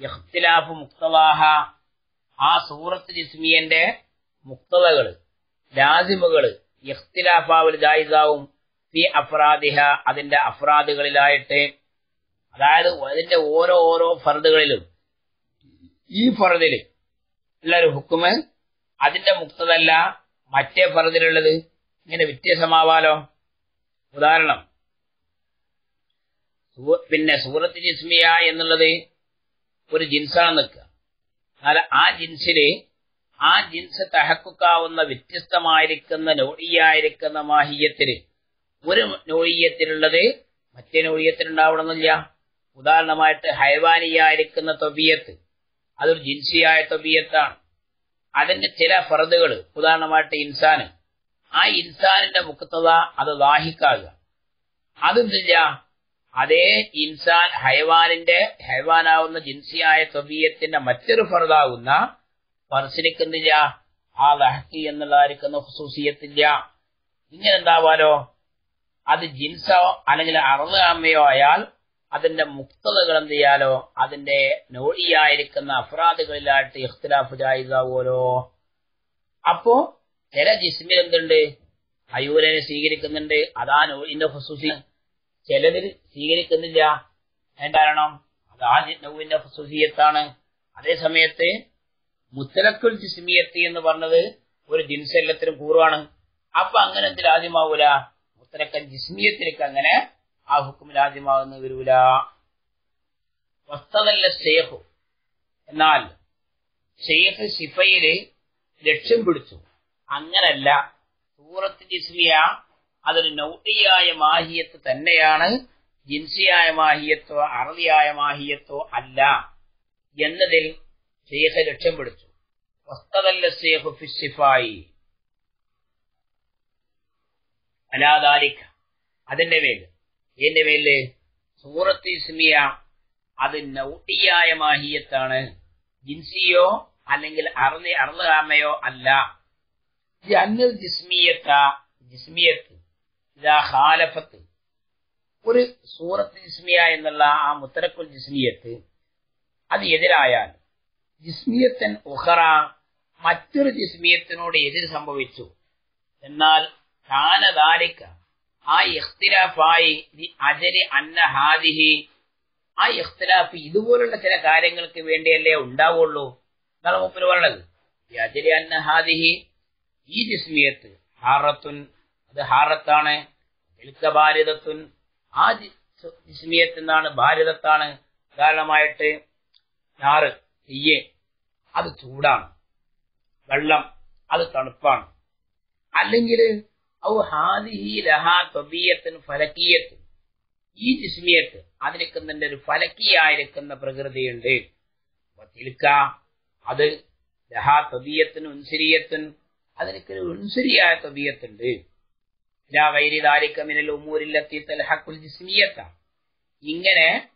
ഇഖ്തിലാഫ് മുക്തലാഹ ആ സൂറത്ത് ജിസ്മിയന്റെ മുക്തതകൾ ലാസിമുകൾ ഇഖ്തിലാഫാവൽ ഫി അഫ്രാദിഹ അതിന്റെ അഫ്രാദുകളിലായിട്ട്. അതായത് അതിന്റെ ഓരോ ഓരോ ഫർദുകളിലും. ഈ ഫറദിൽ ഉള്ളൊരു ഹുക്കുമ് അതിന്റെ മുക്തതല്ല മറ്റേ ഫറദിലുള്ളത് ഇങ്ങനെ വ്യത്യാസമാവാലോ ഉദാഹരണം. പിന്നെ സൂറത്ത് ജിസ്മിയ എന്നുള്ളത് ഒരു ജിൻസാണ് നിൽക്കുക. എന്നാൽ ആ ജിൻസിൽ ആ ജിൻസ് തഹക്കുക്കാവുന്ന വ്യത്യസ്തമായിരിക്കുന്ന നോഴിയായിരിക്കുന്ന മാഹിയത്തിന് ഒരു നോഴിയത്തിലുള്ളത് മറ്റേ നോഴിയത്തിനുണ്ടാവണമെന്നില്ല ഉദാഹരണമായിട്ട് ഹൈവാനിയായിരിക്കുന്ന തൊബിയത്ത്. അതൊരു ജിൻസിയായ തൊബിയത്താണ്. അതിന്റെ ചില ഫറദുകൾ ഉദാഹരണമായിട്ട് ഇൻസാന്. ആ ഇൻസാനിന്റെ മുക്തത അത് ദാഹിക്കാകുക അതെന്തില്ല? അതേ ഇൻസാൻ ഹൈവാനിന്റെ ഹൈവാനാവുന്ന ജിൻസിയായ തൊബിയത്തിന്റെ മറ്റൊരു ഫറദാകുന്ന പർസിനിക്കുന്നില്ല ആ ലഹക്കി എന്നുള്ളതായിരിക്കുന്ന ഹുസൂസിയത്തില്ല. ഇങ്ങനെ എന്താവാലോ അത് ജിൻസോ അല്ലെങ്കിൽ അറുത് അമ്മയോ ആയാൽ അതിന്റെ മുക്തതകൾ എന്ത് ചെയ്യാലോ? അതിന്റെ നോഴിയായിരിക്കുന്ന അഫ്രാദുകളിലായിട്ട് ഇഖ്തിലാഫ് ജായിതാവോലോ അപ്പോ ചില ജിസ്മിൽ എന്തുണ്ട്? അയൂരനെ സ്വീകരിക്കുന്നുണ്ട്. അതാ നോഴിന്റെ ഹുസൂസി. ചിലതിൽ സ്വീകരിക്കുന്നില്ല. എന്താ കാരണം? അത് ആ നൗവിന്റെ ഹുസൂസിയത്താണ്. അതേ സമയത്ത് മുത്തലക്കുൽ ജിസ്മിയത്ത് എന്ന് പറഞ്ഞത് ഒരു ജിൻസ് പൂർവമാണ് അപ്പൊ അങ്ങനെ ആദ്യമാവൂല? മുത്തലക്കൽ ജിസ്മിയത്തിലേക്ക് അങ്ങനെ ആ ഹുക്കുമിൽ ആദ്യമാകുന്ന വരൂല. വസ്തതല്ല ഷേഖു എന്നാൽ ഷെയ്ഖ് ഷിഫയിൽ ലക്ഷ്യം പിടിച്ചു. അങ്ങനല്ല. സൂറത്ത് ജിസ്മിയ അതൊരു നൗട്ടിയായ മാഹിയത്ത് തന്നെയാണ്. ജിൻസിയായ മാഹിയത്തോ അറളിയായ മാഹിയത്തോ അല്ല എന്നതിൽ ഷെയ്ഖ് ലക്ഷ്യം പിടിച്ചു അലാദാലിക്ക അതിന്റെ മേൽ. ഇതിന്റെ മേൽ സൂറത്ത് ഇസ്മിയ അത് നൗട്ടിയായ മാഹിയത്താണ്. ജിൻസിയോ അല്ലെങ്കിൽ അറുതി അറുതാമയോ അല്ല. ജിസ്മിയത്ത ഖാലഫത്ത്. ഒരു സൂറത്ത് ജിസ്മിയ എന്നുള്ള ആ മുത്തരക്കുൽ ജിസ്മിയത്ത് അത് എതിരായാൽ ജിസ്മിയത്തൻ ഉഹറ മറ്റൊരു ജിസ്മിയത്തിനോട് എതിർ സംഭവിച്ചു. എന്നാൽ താനദാലിക്ക ആ ഇഖ്തിലാഫായി അജരി അന്ന ഹാദിഹി ആ ഇഖ്തിലാഫ് ഇതുപോലുള്ള ചില കാര്യങ്ങൾക്ക് വേണ്ടിയല്ലേ ഉണ്ടാവുള്ളൂ. എന്നാണ് മുപ്പിന് പറഞ്ഞത്. അജരി അന്ന ഹാദിഹി ഈ ജിസ്മിയത്ത് ഹാറത്തുൻ അത് ഹാറത്താണ്. ഭാരിതത്തുൻ ആ ജിസ്മിയത്ത് എന്നാണ് ഭാരിതത്താണ്. ഉദാഹരണമായിട്ട് ഞാറ് തീയെ അത് ചൂടാണ്. വെള്ളം അത് തണുപ്പാണ്. അല്ലെങ്കിൽ ഫലക്കീയത്ത്. ഈ ജിസ്മിയത്ത് അതിനിക്കുന്നതിന്റെ ഒരു ഫലക്കിയായിരിക്കുന്ന പ്രകൃതിയുണ്ട്. അത് ലഹാ തൊബീയത്തിന് ഉൻസിരിയത്തിന് അതിനൊരു ഉൻസിരിയായ തൊബീയത്തുണ്ട്. ഇലാ വൈരി ദാരിക്കമിനൽ ഉമ്മൂരിലെത്തി തൽഹക്കുൽ ജിസ്മിയത്ത. ഇങ്ങനെ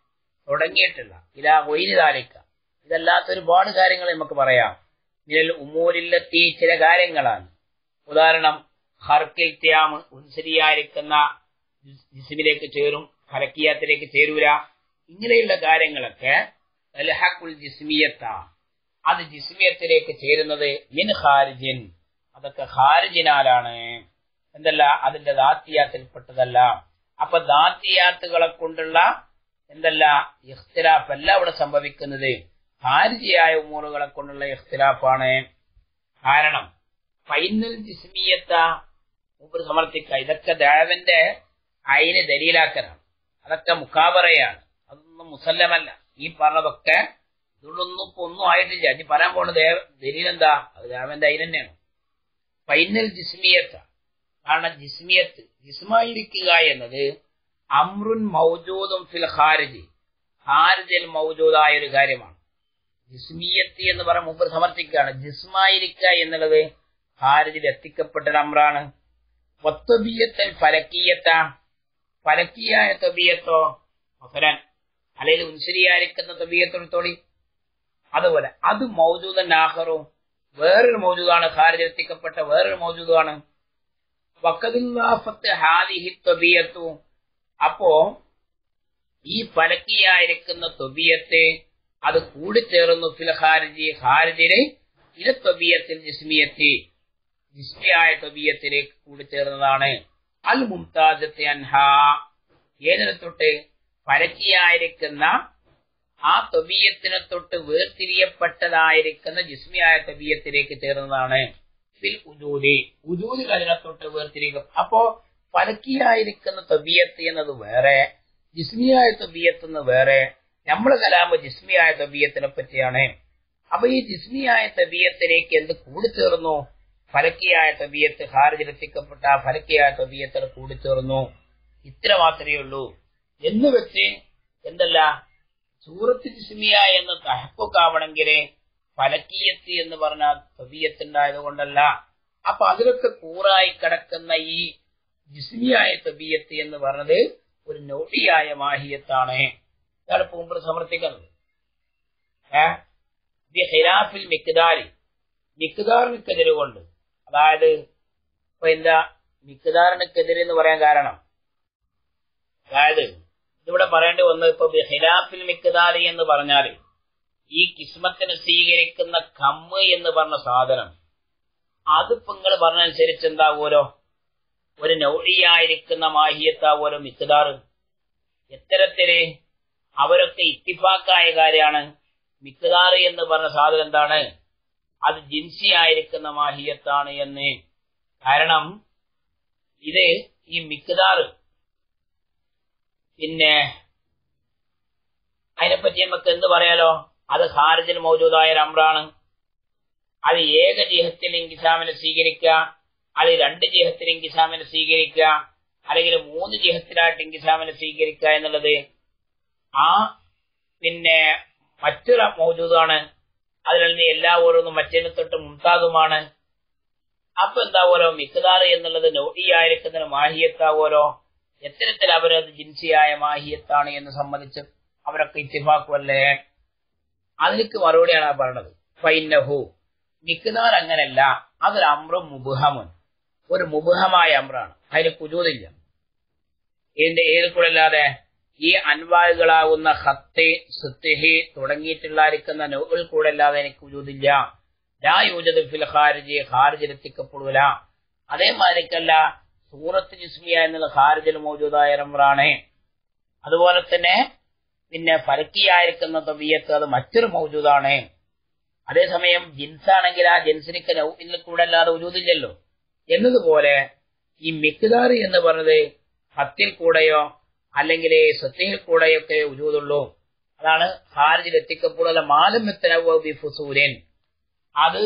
തുടങ്ങിയിട്ടുള്ള ഇലാ വൈരി ദാരിക്ക ഇതല്ലാത്ത ഒരുപാട് കാര്യങ്ങൾ നമുക്ക് പറയാം. ഇതിൽ ഉമ്മൂരില്ലെത്തി ചില കാര്യങ്ങളാണ്. ഉദാഹരണം ഹർക്കിൽ ത്യാമ് ഉൻസരിയായിരിക്കുന്ന ജിസിമിലേക്ക് ചേരും ഫലക്കിയാത്തിലേക്ക് ചേരൂല. ഇങ്ങനെയുള്ള കാര്യങ്ങളൊക്കെ അൽഹഖുൽ ജിസ്മിയത്ത. അത് ജിസ്മിയത്തിലേക്ക് ചേരുന്നത് മിൻ ഖാരിജിൻ. അതൊക്കെ ഖാരിജിനാലാണ്. എന്തല്ല? അതിന്റെ ദാത്തിയാത്തിൽപ്പെട്ടതല്ല. അപ്പൊ ദാത്തിയാത്തുകളെ കൊണ്ടുള്ള എന്തല്ല? ഇഖ്തിലാഫ് അല്ല അവിടെ സംഭവിക്കുന്നത്. ഖാരിജിയായ ഉമൂറുകളെ കൊണ്ടുള്ള ഇഖ്തിലാഫാണ്. കാരണം ഫൈനൽ ജിസ്മിയത്ത മൂപ്പർ സമർത്ഥിക്കുക. ഇതൊക്കെ ദേവന്റെ അയിന് ദലീലാക്കലാണ്. അതൊക്കെ മുഖാബറയാണ്. അതൊന്നും മുസല്ലമല്ല. ഈ പറഞ്ഞതൊക്കെ ഇതുകൊണ്ടൊന്നും ഇപ്പൊ ഒന്നും ആയിട്ടില്ല. ഇനി പറയാൻ പോണ ദലീലെന്താ? അത് ദേവന്റെ അയിന് തന്നെയാണ്. ഫൈനൽ ജിസ്മിയത്ത. കാരണം ജിസ്മിയത്ത് ജിസ്മായിരിക്കുക എന്നത് അമ്രുൻ മൗജൂദും ഫിൽ ഖാരിജി. ഖാരിജിൽ മൗജൂദായ ഒരു കാര്യമാണ്. ജിസ്മിയത്ത് എന്ന് പറഞ്ഞ മുമ്പ് സമർത്ഥിക്കുകയാണ്. ജിസ്മായിരിക്ക എന്നുള്ളത് ഹാരതിൽ എത്തിക്കപ്പെട്ട ഒരു അമ്രാണ്. ഫലക്കീയത്ത. ഫലക്കിയായ തൊബിയത്തോ അല്ലെങ്കിൽ ഉൻസരിയായിരിക്കുന്ന തൊബിയത്തോടി അതുപോലെ അത് മൗജൂദൻ ആഹറും വേറൊരു മൗജൂദാണ് ഖാരിജിൽ എത്തിക്കപ്പെട്ട വേറൊരു മൗജൂദാണ്. അപ്പോ ഈ ഫലക്കിയായിരിക്കുന്ന തൊബിയത്തെ അത് കൂടിച്ചേർന്നു ഫിൽ ഹാരിജിനെ ഇല തൊബിയത്തിൽ ജിസ്മിയത്തി ജിസ്മിയായ തൊബിയത്തിലേക്ക് കൂടിച്ചേർന്നതാണ്. അൽ മുംതാജത്തെ അൻഹ. ഏതിനെ തൊട്ട്? പരക്കിയായിരിക്കുന്ന ആ തൊബിയത്തിനെ തൊട്ട് വേർതിരിയപ്പെട്ടതായിരിക്കുന്ന ജിസ്മിയായ തൊബിയത്തിലേക്ക് ചേർന്നതാണ്. അതിനെ തൊട്ട് വേർതിരിക്കും. അപ്പോ പരക്കിയായിരിക്കുന്ന തൊബിയത്ത് എന്നത് വേറെ ജിസ്മിയായ തൊബിയത്ത് എന്ന് വേറെ നമ്മളെ കലാമ് ജിസ്മിയായ തബീയത്തിനെ പറ്റിയാണ്. അപ്പൊ ഈ ജിസ്മിയായ തബീയത്തിലേക്ക് എന്ത് കൂടിച്ചേർന്നു? ഫലക്കിയായ തബീയത്ത് ഹാരജിലെത്തിക്കപ്പെട്ട ഫലക്കിയായ തബീയത്തിൽ കൂടിച്ചേർന്നു. ഇത്ര മാത്രമേ ഉള്ളൂ. എന്ന് വെച്ച് എന്തല്ല? സൂറത്ത് ജിസ്മിയ എന്ന് തഹപ്പൊക്കാവണമെങ്കിൽ ഫലക്കീയത്ത് എന്ന് പറഞ്ഞ തബീയത്തുണ്ടായത് കൊണ്ടല്ല. അപ്പൊ അതിലൊക്കെ കൂറായി കിടക്കുന്ന ഈ ജിസ്മിയായ തബീയത്ത് എന്ന് പറഞ്ഞത് ഒരു നോട്ടിയായ മാഹിയത്താണ്. ഇതാണ് പൂമ്പർ സമർത്ഥിക്കുന്നത് ഖിലാഫിൽ മിക്താരി മിക്താറിനെക്കെതിരെ കൊണ്ട്. അതായത് ഇപ്പൊ എന്താ മിക്താറിനെക്കെതിരെ എന്ന് പറയാൻ കാരണം? അതായത് ഇതിവിടെ പറയേണ്ടി വന്നത് ഇപ്പൊ ഖിലാഫിൽ മിക്താരി എന്ന് പറഞ്ഞാൽ ഈ കിസ്മത്തിന് സ്വീകരിക്കുന്ന കമ്മ് എന്ന് പറഞ്ഞ സാധനം. അതിപ്പോ നിങ്ങൾ പറഞ്ഞനുസരിച്ച് എന്താകുമല്ലോ ഒരു നൗഴിയായിരിക്കുന്ന മാഹിയത്താവുമല്ലോ മിക്താറ് എത്തരത്തിൽ അവരൊക്കെ ഇത്തിഫാക്കായ കാര്യമാണ് മിക്കതാറ് എന്ന് പറഞ്ഞ സാധനം എന്താണ്? അത് ജിൻസി ആയിരിക്കുന്ന മാഹിയത്താണ് എന്ന്. കാരണം ഇത് ഈ മിക്കതാറ്. പിന്നെ അതിനെപ്പറ്റി നമുക്ക് എന്ത് പറയാലോ? അത് ഹാരജിൽ മൗജൂദായ ഒരു അമ്രാണ്. അത് ഏക ജിഹത്തിൽ ഇങ്കിസാമിനെ സ്വീകരിക്കുക അത് രണ്ട് ജിഹത്തിൽ ഇങ്കിസാമിനെ സ്വീകരിക്കുക അല്ലെങ്കിൽ മൂന്ന് ജിഹത്തിലായിട്ട് ഇങ്കിസാമിനെ സ്വീകരിക്കുക എന്നുള്ളത് ആ പിന്നെ മറ്റൊരു മൗജൂദാണ്. അതിൽ നിന്ന് എല്ലാ ഓരോന്നും മറ്റേനെ തൊട്ട് മുംതാദുമാണ്. അപ്പൊ എന്താവോലോ? മിക്കതാറ് എന്നുള്ളത് നോടിയായിരിക്കുന്നതിന് മാഹിയത്താവോലോ? എത്തരത്തിൽ അവരത് ജിൻസിയായ മാഹിയത്താണ് എന്ന് സംബന്ധിച്ച് അവരൊക്കെ ഇത്തിഫാക്കുമല്ലേ അതിലേക്ക് മറുപടിയാണ് ആ പറഞ്ഞത്. ഫൈനഹു. മിക്കതാർ അങ്ങനല്ല. അതൊരു അമ്രം മുബുഹമുൻ. ഒരു മുബുഹമായ അമ്രാണ്. അതിന് കുജൂതില്ല. ഇതിന്റെ ഏത് കൂടെ അല്ലാതെ ഈ അൻവായുകളാകുന്ന ഹത്തെ സുത്തിഹി തുടങ്ങിയിട്ടുള്ളായിരിക്കുന്ന നോവൽ കൂടെ അല്ലാതെ എനിക്ക് കുജൂതില്ല ലാ യൂജത് ഫിൽ ഖാരിജി ഖാരിജിലെത്തിക്കപ്പെടൂല അതേമാതിരിക്കല്ല സൂറത്ത് ജിസ്മിയ എന്നുള്ള ഹാർജിൽ മോജൂദായ റംറാണ് അതുപോലെ തന്നെ പിന്നെ ഫലക്കിയായിരിക്കുന്ന തബിയത്ത് അത് മറ്റൊരു മൗജൂദാണ്. അതേസമയം ജിൻസാണെങ്കിൽ ആ ജിൻസിനിക്ക് നൗഇൽ കൂടെ അല്ലാതെ ഉജൂദില്ലല്ലോ എന്നതുപോലെ ഈ മിക്താർ എന്ന് പറഞ്ഞത് ഹത്തിൽ കൂടെയോ അല്ലെങ്കിൽ സത്യയിൽ കൂടെയൊക്കെ ഉജൂതുള്ളൂ. അതാണ് ഹാരിജിൽ എത്തിക്കപ്പെടുന്ന മാലം ബി അത്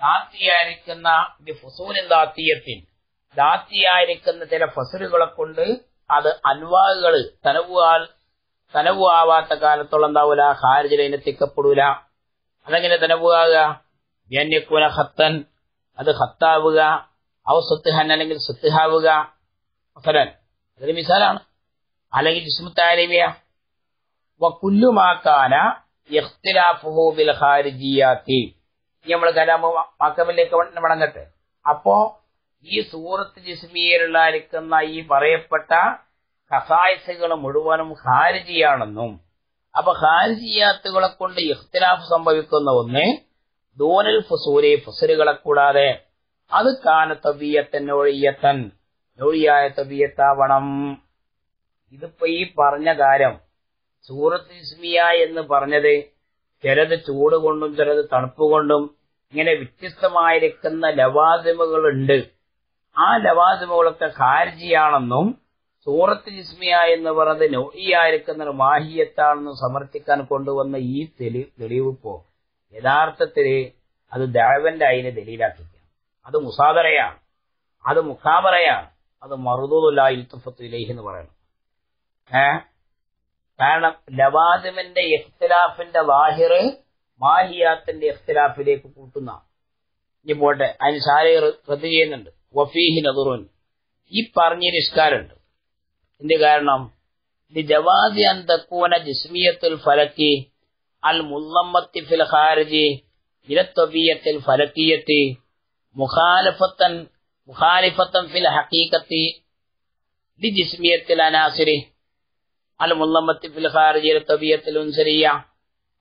ദാത്തിയായിരിക്കുന്ന ബി ഫുസൂലിൻ ദാത്തിയത്തിൻ. ദാത്തിയായിരിക്കുന്ന ചില ഫസലുകളെ കൊണ്ട് അത് അൻവാഹുകൾ തനവുകാൽ തനവു ആവാത്ത കാലത്തോളം എന്താവൂല ഖാരിജിൽ അതിനെത്തിക്കപ്പെടൂല അതെങ്ങനെ തനവുകാകുക ജന്യക്കുന ഹത്തൻ അത് ഹത്താവുക ഔ സ്വത്തുഹൻ അല്ലെങ്കിൽ സ്വത്തുഹാവുക ഹാവുക. അതൊരു മിസാലാണ്. അല്ലെങ്കിൽ വക്കുല്ലുമാക്കാന ഇഖ്തിലാഫുഹു ബിൽ ഖാരിജിയാത്തി. നമ്മൾ കലാമ മാക്കമിലേക്ക് മടങ്ങട്ടെ. അപ്പോ ഈ സൂറത്ത് ജിസ്മിയയിലുള്ള ഇരിക്കുന്ന ഈ പറയപ്പെട്ട ഖസായസുകൾ മുഴുവനും ഹാരിജിയാണെന്നും അപ്പൊ ഹാരിജിയാത്തുകളെ കൊണ്ട് ഇഖ്തിലാഫ് സംഭവിക്കുന്ന ഒന്ന് ദൂനൽ ഫുസൂരി ഫുസലുകളെ കൂടാതെ. അത് കാന തബീയത്തൻ ഒഴിയത്തൻ ഒഴിയായ തബീയത്താവണം. ഇതിപ്പോ ഈ പറഞ്ഞ കാര്യം സൂറത്ത് ഇസ്മിയ എന്ന് പറഞ്ഞത് ചിലത് ചൂട് കൊണ്ടും ചിലത് തണുപ്പ് കൊണ്ടും ഇങ്ങനെ വ്യത്യസ്തമായിരിക്കുന്ന ലവാദിമുകളുണ്ട്. ആ ലവാദിമുകളൊക്കെ ഖാരിജിയാണെന്നും സൂറത്ത് ജിസ്മിയ എന്ന് പറഞ്ഞത് നൊഴിയായിരിക്കുന്ന മാഹിയത്താണെന്നും സമർത്ഥിക്കാൻ കൊണ്ടുവന്ന ഈ തെളി തെളിവിപ്പോ യഥാർത്ഥത്തിൽ അത് ദേവന്റെ അതിനെ ദലീലാക്കിക്കാം അത് മുസാദറയാണ് അത് മുഖാബറയാണ്. അത് മറുതൂലായി ഇൽത്തുഫത്ത് ഇലേഹി എന്ന് പറയണം കാരണം ലവാദിമിന്റെ ഇഖ്തിലാഫിന്റെ വാഹിറ് മാഹിയാത്തിന്റെ ഇഖ്തിലാഫിലേക്ക് കൂട്ടുന്ന. ഇനി പോട്ടെ അതിന് സാരെ റദ്ദ് ചെയ്യുന്നുണ്ട്. വഫീഹി നദുറുൻ. ഈ പറഞ്ഞ നിസ്കാരമുണ്ട്. എന്ത് കാരണം? ജവാദി അന്തക്കൂന തക്കൂന ജിസ്മിയത്തുൽ ഫലക്കി അൽ മുല്ലമ്മത്തി ഫിൽ ഖാരിജി ഇലത്തൊബിയത്തിൽ ഫലക്കിയത്തി മുഖാലിഫത്തൻ മുഖാലിഫത്തൻ ഫിൽ ഹക്കീക്കത്തി ജിസ്മിയത്തിൽ അനാസിരി അൽ മുല്ലമ്മത്തി ഫിൽ ഖാരിജി ഇലത്തൊബിയത്തിൽ ഉൻസരിയ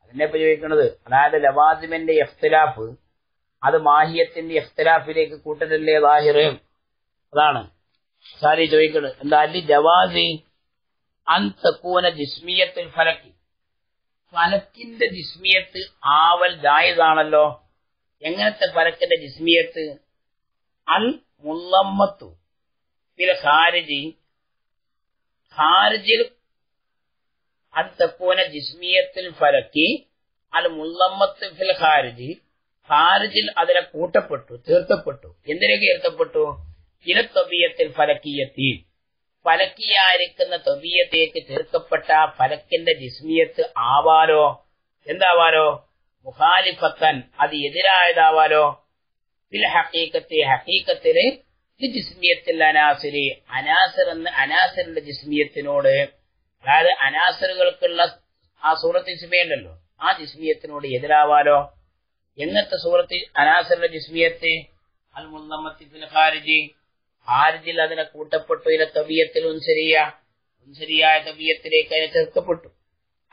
അതിനെ ഇപ്പൊ ചോദിക്കുന്നത് അതായത് ലവാസിമിന്റെ ഇഖ്തിലാഫ് അത് മാഹിയത്തിന്റെ ഇഖ്തിലാഫിലേക്ക് കൂട്ടലല്ലേ ദാഹിറ് അതാണ്. സാരി ചോദിക്കുന്നത് എന്താ അല്ലി ജവാസി അൻ തക്കൂന ജിസ്മിയത്തിൽ ഫലക്കി? ഫലക്കിന്റെ ജിസ്മിയത്ത് ആവൽ ജായതാണല്ലോ എങ്ങനത്തെ ഫലക്കിന്റെ ജിസ്മിയത്ത്? അൽ മുല്ലമ്മത്തു പിന്നെ ഖാരിജി. ഖാരിജിൽ തക്കൂന ജിസ്മിയത്തിൽ ഫലക്കി അൽ മുല്ലമ്മത്ത് ഫിൽ ഖാരിജി. ഖാരിജിൽ അതിനെ കൂട്ടപ്പെട്ടു തീർത്തപ്പെട്ടു. എന്തിനൊക്കെ തീർത്തപ്പെട്ടു? ഇല തൊബിയത്തിൽ ഫലക്കീയത്തി. ഫലക്കിയായിരിക്കുന്ന തൊബിയത്തേക്ക് തീർക്കപ്പെട്ട ഫലക്കിന്റെ ജിസ്മിയത്ത് ആവാലോ? എന്താവാലോ? മുഖാലിഫത്തൻ അത് എതിരായതാവാലോ? ഹക്കീക്കത്തെ ഹക്കീക്കത്തിൽ ജിസ്മിയത്തിൽ അനാസിരി. അനാസർ എന്ന് അനാസറിന്റെ ജിസ്മിയത്തിനോട് അതായത് അനാസറുകൾക്കുള്ള ആ സൂറത്ത് ജിസ്മിയുണ്ടല്ലോ. ആ ജിസ്മിയത്തിനോട് എതിരാവാലോ? എങ്ങനത്തെ സൂറത്ത്? അനാസറിന്റെ ജിസ്മിയത്ത് അൽ മുല്ലമ്മത്തി ഹാരിജി ഹാരിജിൽ അതിനെ കൂട്ടപ്പെട്ടു ഇല തബിയത്തിൽ ഉൻസരിയ. ഉൻസരിയായ തബിയത്തിലേക്ക് അതിനെ ചേർക്കപ്പെട്ടു.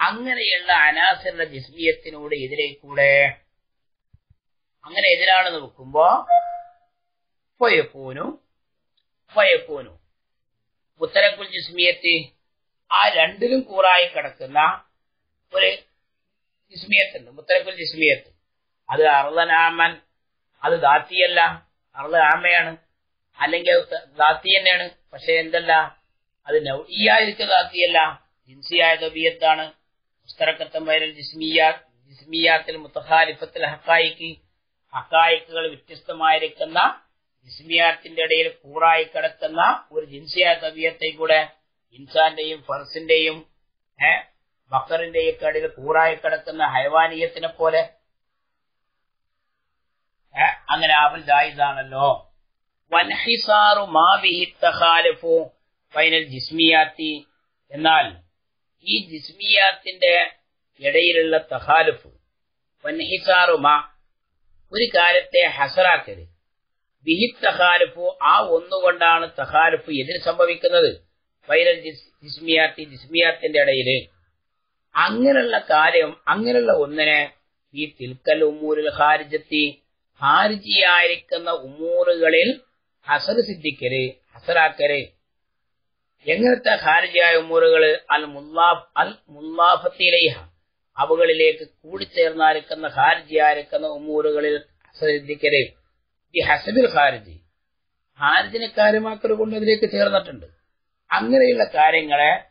അങ്ങനെയുള്ള അനാസറിന്റെ ജിസ്മിയത്തിനോട് എതിരെ കൂടെ അങ്ങനെ എതിരാണ് നോക്കുമ്പോ ഫയക്കൂനു ഫയക്കൂനു മുത്തലക്കുൽ ജിസ്മിയത്ത് ആ രണ്ടിലും കൂറായി കിടക്കുന്ന ഒരു ജിസ്മിയത്തുണ്ട്. മുത്തലക്കുൽ ജിസ്മിയത്ത്. അത് അറുതനാമൻ അത് ദാത്തിയല്ല. അറുത ആമയാണ്. അല്ലെങ്കിൽ ദാത്തി തന്നെയാണ്. പക്ഷെ എന്തല്ല? അത് നൗഇയായിരിക്ക ദാത്തിയല്ല. ജിൻസിയായ ദബിയത്താണ് മുസ്തറക്കത്തം വൈരൽ ജിസ്മിയ ജിസ്മിയാത്തിൽ മുത്തഹാലിഫത്തിൽ ഹക്കായിക്ക് ഹക്കായിക്കുകൾ വ്യത്യസ്തമായിരിക്കുന്ന ജിസ്മിയാത്തിന്റെ ഇടയിൽ കൂറായി കിടക്കുന്ന ഒരു ജിൻസിയായ ദബിയത്തെ കൂടെ ഇൻസാന്റെയും ഫർസിന്റെയും ഏഹ് ബക്കറിന്റെയും ഒക്കെ അടിയിൽ കൂറായി കിടക്കുന്ന ഹൈവാനീയത്തിനെ പോലെ. അങ്ങനെ അവൻ ദായിതാണല്ലോ വൻഹിസാറു ഫൈനൽ ജിസ്മിയാത്തി. എന്നാൽ ഈ ജിസ്മിയാത്തിന്റെ ഇടയിലുള്ള തഹാലുഫ് വൻഹിസാറു മാ ഒരു കാര്യത്തെ ഹസറാക്കരുത്. ബിഹി തഹാലുഫു ആ ഒന്നുകൊണ്ടാണ് തഹാലുഫ് എതിന് സംഭവിക്കുന്നത്. ഫൈനൽ ജിസ്മിയാത്തി ജിസ്മിയാത്തിന്റെ ഇടയിൽ അങ്ങനെയുള്ള കാര്യം അങ്ങനെയുള്ള ഒന്നിനെ ഈ തിൽക്കൽ ഉമ്മൂരിൽ ഹാരിജത്തി ഹാരിജിയായിരിക്കുന്ന ഉമ്മൂറുകളിൽ ഹസർ സിദ്ധിക്കര് ഹസറാക്കര് എങ്ങനത്തെ ഹാരിജിയായ ഉമ്മൂറുകൾ അൽ മുല്ലാഫ് അൽ മുല്ലാഫത്തിലേഹ. അവകളിലേക്ക് കൂടിച്ചേർന്നായിരിക്കുന്ന ഹാരിജിയായിരിക്കുന്ന ഉമ്മൂറുകളിൽ ഹസർ സിദ്ധിക്കര് ഈ ഹസബിൽ ഹാരിജി ഹാരിജിനെ കാര്യമാക്കൽ കൊണ്ട് അതിലേക്ക് ചേർന്നിട്ടുണ്ട്. അങ്ങനെയുള്ള കാര്യങ്ങളെ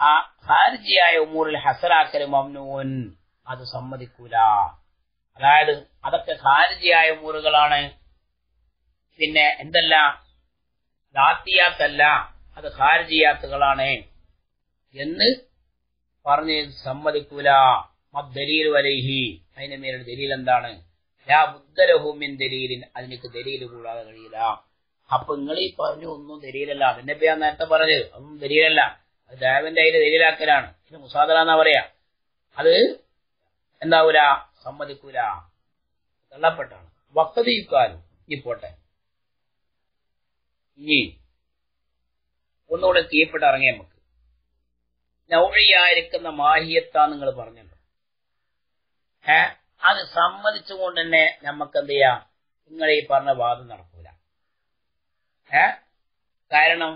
ആ ഹാരിജിയായ ഉമൂറിൽ ഹസറാക്കൽ മംനൂൻ അത് സമ്മതിക്കൂല. അതായത് അതൊക്കെ ഹാരിജിയായ ഉമ്മൂറുകളാണ് പിന്നെ എന്തല്ല? ദാത്തിയാത്തല്ല അത് ഹാരിജിയാത്തുകളാണ് എന്ന് പറഞ്ഞ് സമ്മതിക്കൂല. മദ്ദലീൽ വലൈഹി. അതിന്റെ മേലുള്ള ദലീൽ എന്താണ്? ലാ ബുദ്ധലഹുമിൻ ദലീലിൻ. അതിനൊക്കെ ദലീൽ കൂടാതെ കഴിയില്ല. അപ്പൊ നിങ്ങൾ ഈ പറഞ്ഞു ഒന്നും ദലീലല്ല. അതിന്റെ പേ നേരത്തെ പറഞ്ഞത്? അതൊന്നും ദലീലല്ല. അത് ദേവന്റെ അതിന്റെ ദലീലാക്കലാണ്. ഇത് മുസാദല എന്നാ പറയാ. അത് എന്താവൂല? സമ്മതിക്കൂല. തള്ളപ്പെട്ടാണ് വക്തതയുക്കാലും ഈ പോട്ടെ. ഇനി ഒന്നുകൂടെ കീഴ്പ്പെട്ട് ഇറങ്ങിയ നമുക്ക്. നൗഴിയായിരിക്കുന്ന മാഹിയത്താ നിങ്ങൾ പറഞ്ഞല്ലോ ഏ? അത് സമ്മതിച്ചുകൊണ്ട് തന്നെ നമുക്ക് എന്ത് ചെയ്യാം നിങ്ങൾ ഈ പറഞ്ഞ വാദം നടക്കൂല ഏ കാരണം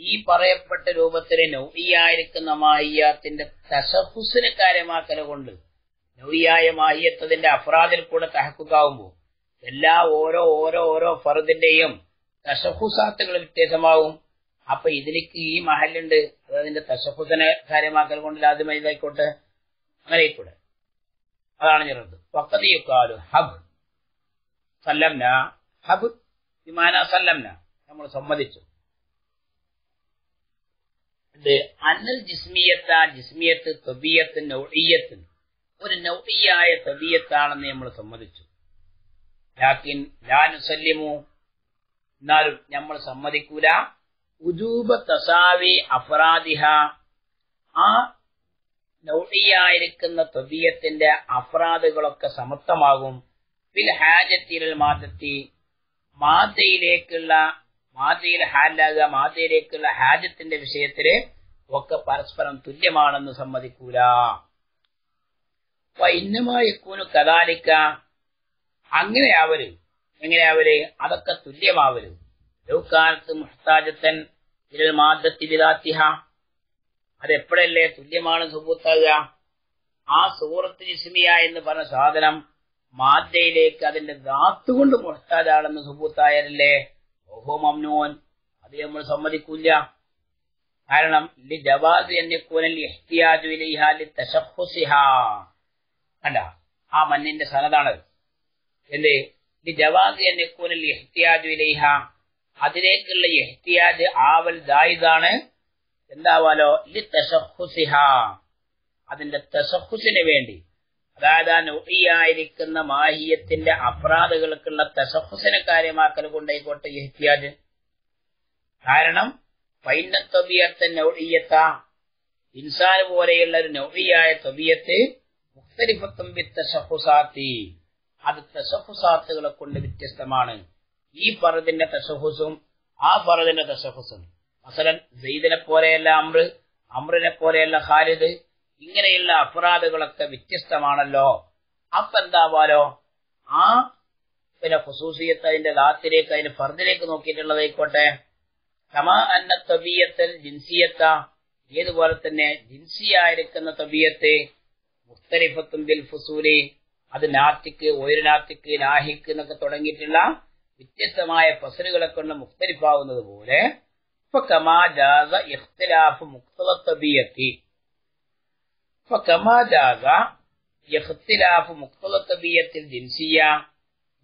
ഈ പറയപ്പെട്ട രൂപത്തിലെ നൗഹിയായിരിക്കുന്ന മാഹിയാത്തിന്റെ തസഫുസിനെ കാര്യമാക്കല കൊണ്ട് നൗഹിയായ മാഹിയത്തതിന്റെ അഫ്രാദിൽ കൂടെ തഹക്കുക്കാവുമ്പോൾ എല്ലാ ഓരോ ഓരോ ഓരോ ഫറുദിന്റെയും തസഫുസാത്തുകൾ വ്യത്യാസമാവും അപ്പൊ ഇതിലേക്ക് ഈ മഹലുണ്ട് അത് അതിന്റെ തസഫുസിനെ കാര്യമാക്കൽ കൊണ്ട് ആദ്യമായി ഇതായിക്കോട്ടെ അങ്ങനെ കൂടെ അതാണ് ചെറുത് വക്കതിയുക്കാലു ഹബ്. സല്ലം ഹബ് വിമാന സല്ലംന നമ്മൾ സമ്മതിച്ചു. അന്നൽ ജിസ്മിയത്ത ജിസ്മിയത്ത് തൊബിയത്ത് നൗഇയത്ത് ഒരു നൗഇയായ തൊബിയത്താണെന്ന് നമ്മൾ സമ്മതിച്ചു. ലാക്കിൻ ലാനുസല്യമോ എന്നാലും നമ്മൾ സമ്മതിക്കൂല. ഉജൂബ തസാവി അഫ്രാദിഹ. ആ നൗടിയായിരിക്കുന്ന തൊബിയത്തിന്റെ അഫ്രാദുകളൊക്കെ സമത്വമാകും പിൽ ഹാജത്തിൽ മാതത്തി മാതയിലേക്കുള്ള മാതയിൽ ഹാലാകുക മാതയിലേക്കുള്ള ഹാജത്തിന്റെ വിഷയത്തിൽ ഒക്കെ പരസ്പരം തുല്യമാണെന്ന് സമ്മതിക്കൂല. ഇന്നമായിക്കൂനു കഥാലിക്ക അങ്ങനെ അവർ എങ്ങനെ അവർ അതൊക്കെ തുല്യമാവര് ലോകാലത്ത് മുഹ്താജത്തൻ ഇതിൽ മാതത്തി വിദാത്തിഹ അതെപ്പോഴല്ലേ തുല്യമാണ് സുബൂത്താകുക? ആ സൂറത്ത് ജിസ്മിയ എന്ന് പറഞ്ഞ സാധനം മാദ്യയിലേക്ക് അതിന്റെ ധാത്തുകൊണ്ട് മുഹ്താജാണെന്ന് സുബൂത്തായാലല്ലേ ഓഹോ മംനോൻ അത് നമ്മൾ സമ്മതിക്കൂല്ല. കാരണം ലി ജവാസ് എന്നിക്കൂനൽ ഇഹ്തിയാജു ഇലൈഹ ലി തശഖുസിഹ കണ്ട ആ മണ്ണിന്റെ സനതാണത് എന്ത്? അതിലേക്കുള്ള എഹ്തിയാജ് ആവൽ ദായിതാണ് എന്താവാലോ? അതിന്റെ തശഖുസിന് വേണ്ടി. അതായത് ആ നൂഹിയായിരിക്കുന്ന മാഹിയത്തിന്റെ അപരാധകൾക്കുള്ള തസഹുസിനെ കാര്യമാക്കൽ കൊണ്ടായിക്കോട്ടെ എഹ്തിയാജ് കാരണം പൈന്ന തൊബിയത്തെ നൗഹിയത്ത ഇൻസാൻ പോലെയുള്ള ഒരു നൗഹിയായ തൊബിയത്ത് മുഖ്തരിഫത്തും വിത്തസഹുസാത്തി അത് തസഹുസാത്തുകളെ കൊണ്ട് വ്യത്യസ്തമാണ്. ഈ ഫറദിന്റെ തസഹുസും ആ ഫറദിന്റെ തസഹുസും അസലൻ സെയ്ദിനെ പോലെയല്ല അമ്ര അമ്രിനെ പോലെയല്ല ഖാലിദ് ഇങ്ങനെയുള്ള അഫ്രാദുകളൊക്കെ വ്യത്യസ്തമാണല്ലോ. അപ്പൊ എന്താവാലോ? ആ പിന്നെ ഖുസൂസിയത്ത് അതിന്റെ ദാത്തിലേക്ക് അതിന്റെ ഫർദിലേക്ക് നോക്കിയിട്ടുള്ളതായിക്കോട്ടെ കമാ അന്ന തബീയത്തൽ ജിൻസിയത്ത ഏതുപോലെ തന്നെ ജിൻസിയായിരിക്കുന്ന തബീയത്തെ മുഖ്തരിഫത്തും ബിൽ ഫുസൂലി അത് നാത്തിക്ക് ഒരു നാത്തിക്ക് നാഹിക്ക് എന്നൊക്കെ തുടങ്ങിയിട്ടുള്ള വ്യത്യസ്തമായ ഫസലുകളെ കൊണ്ട് മുഖ്തരിഫാവുന്നത് പോലെ ഇപ്പൊ കമാ ജാസ ഇഖ്തിലാഫ് فكما جاز اختلاف مقتضى الطبيعة الجنسية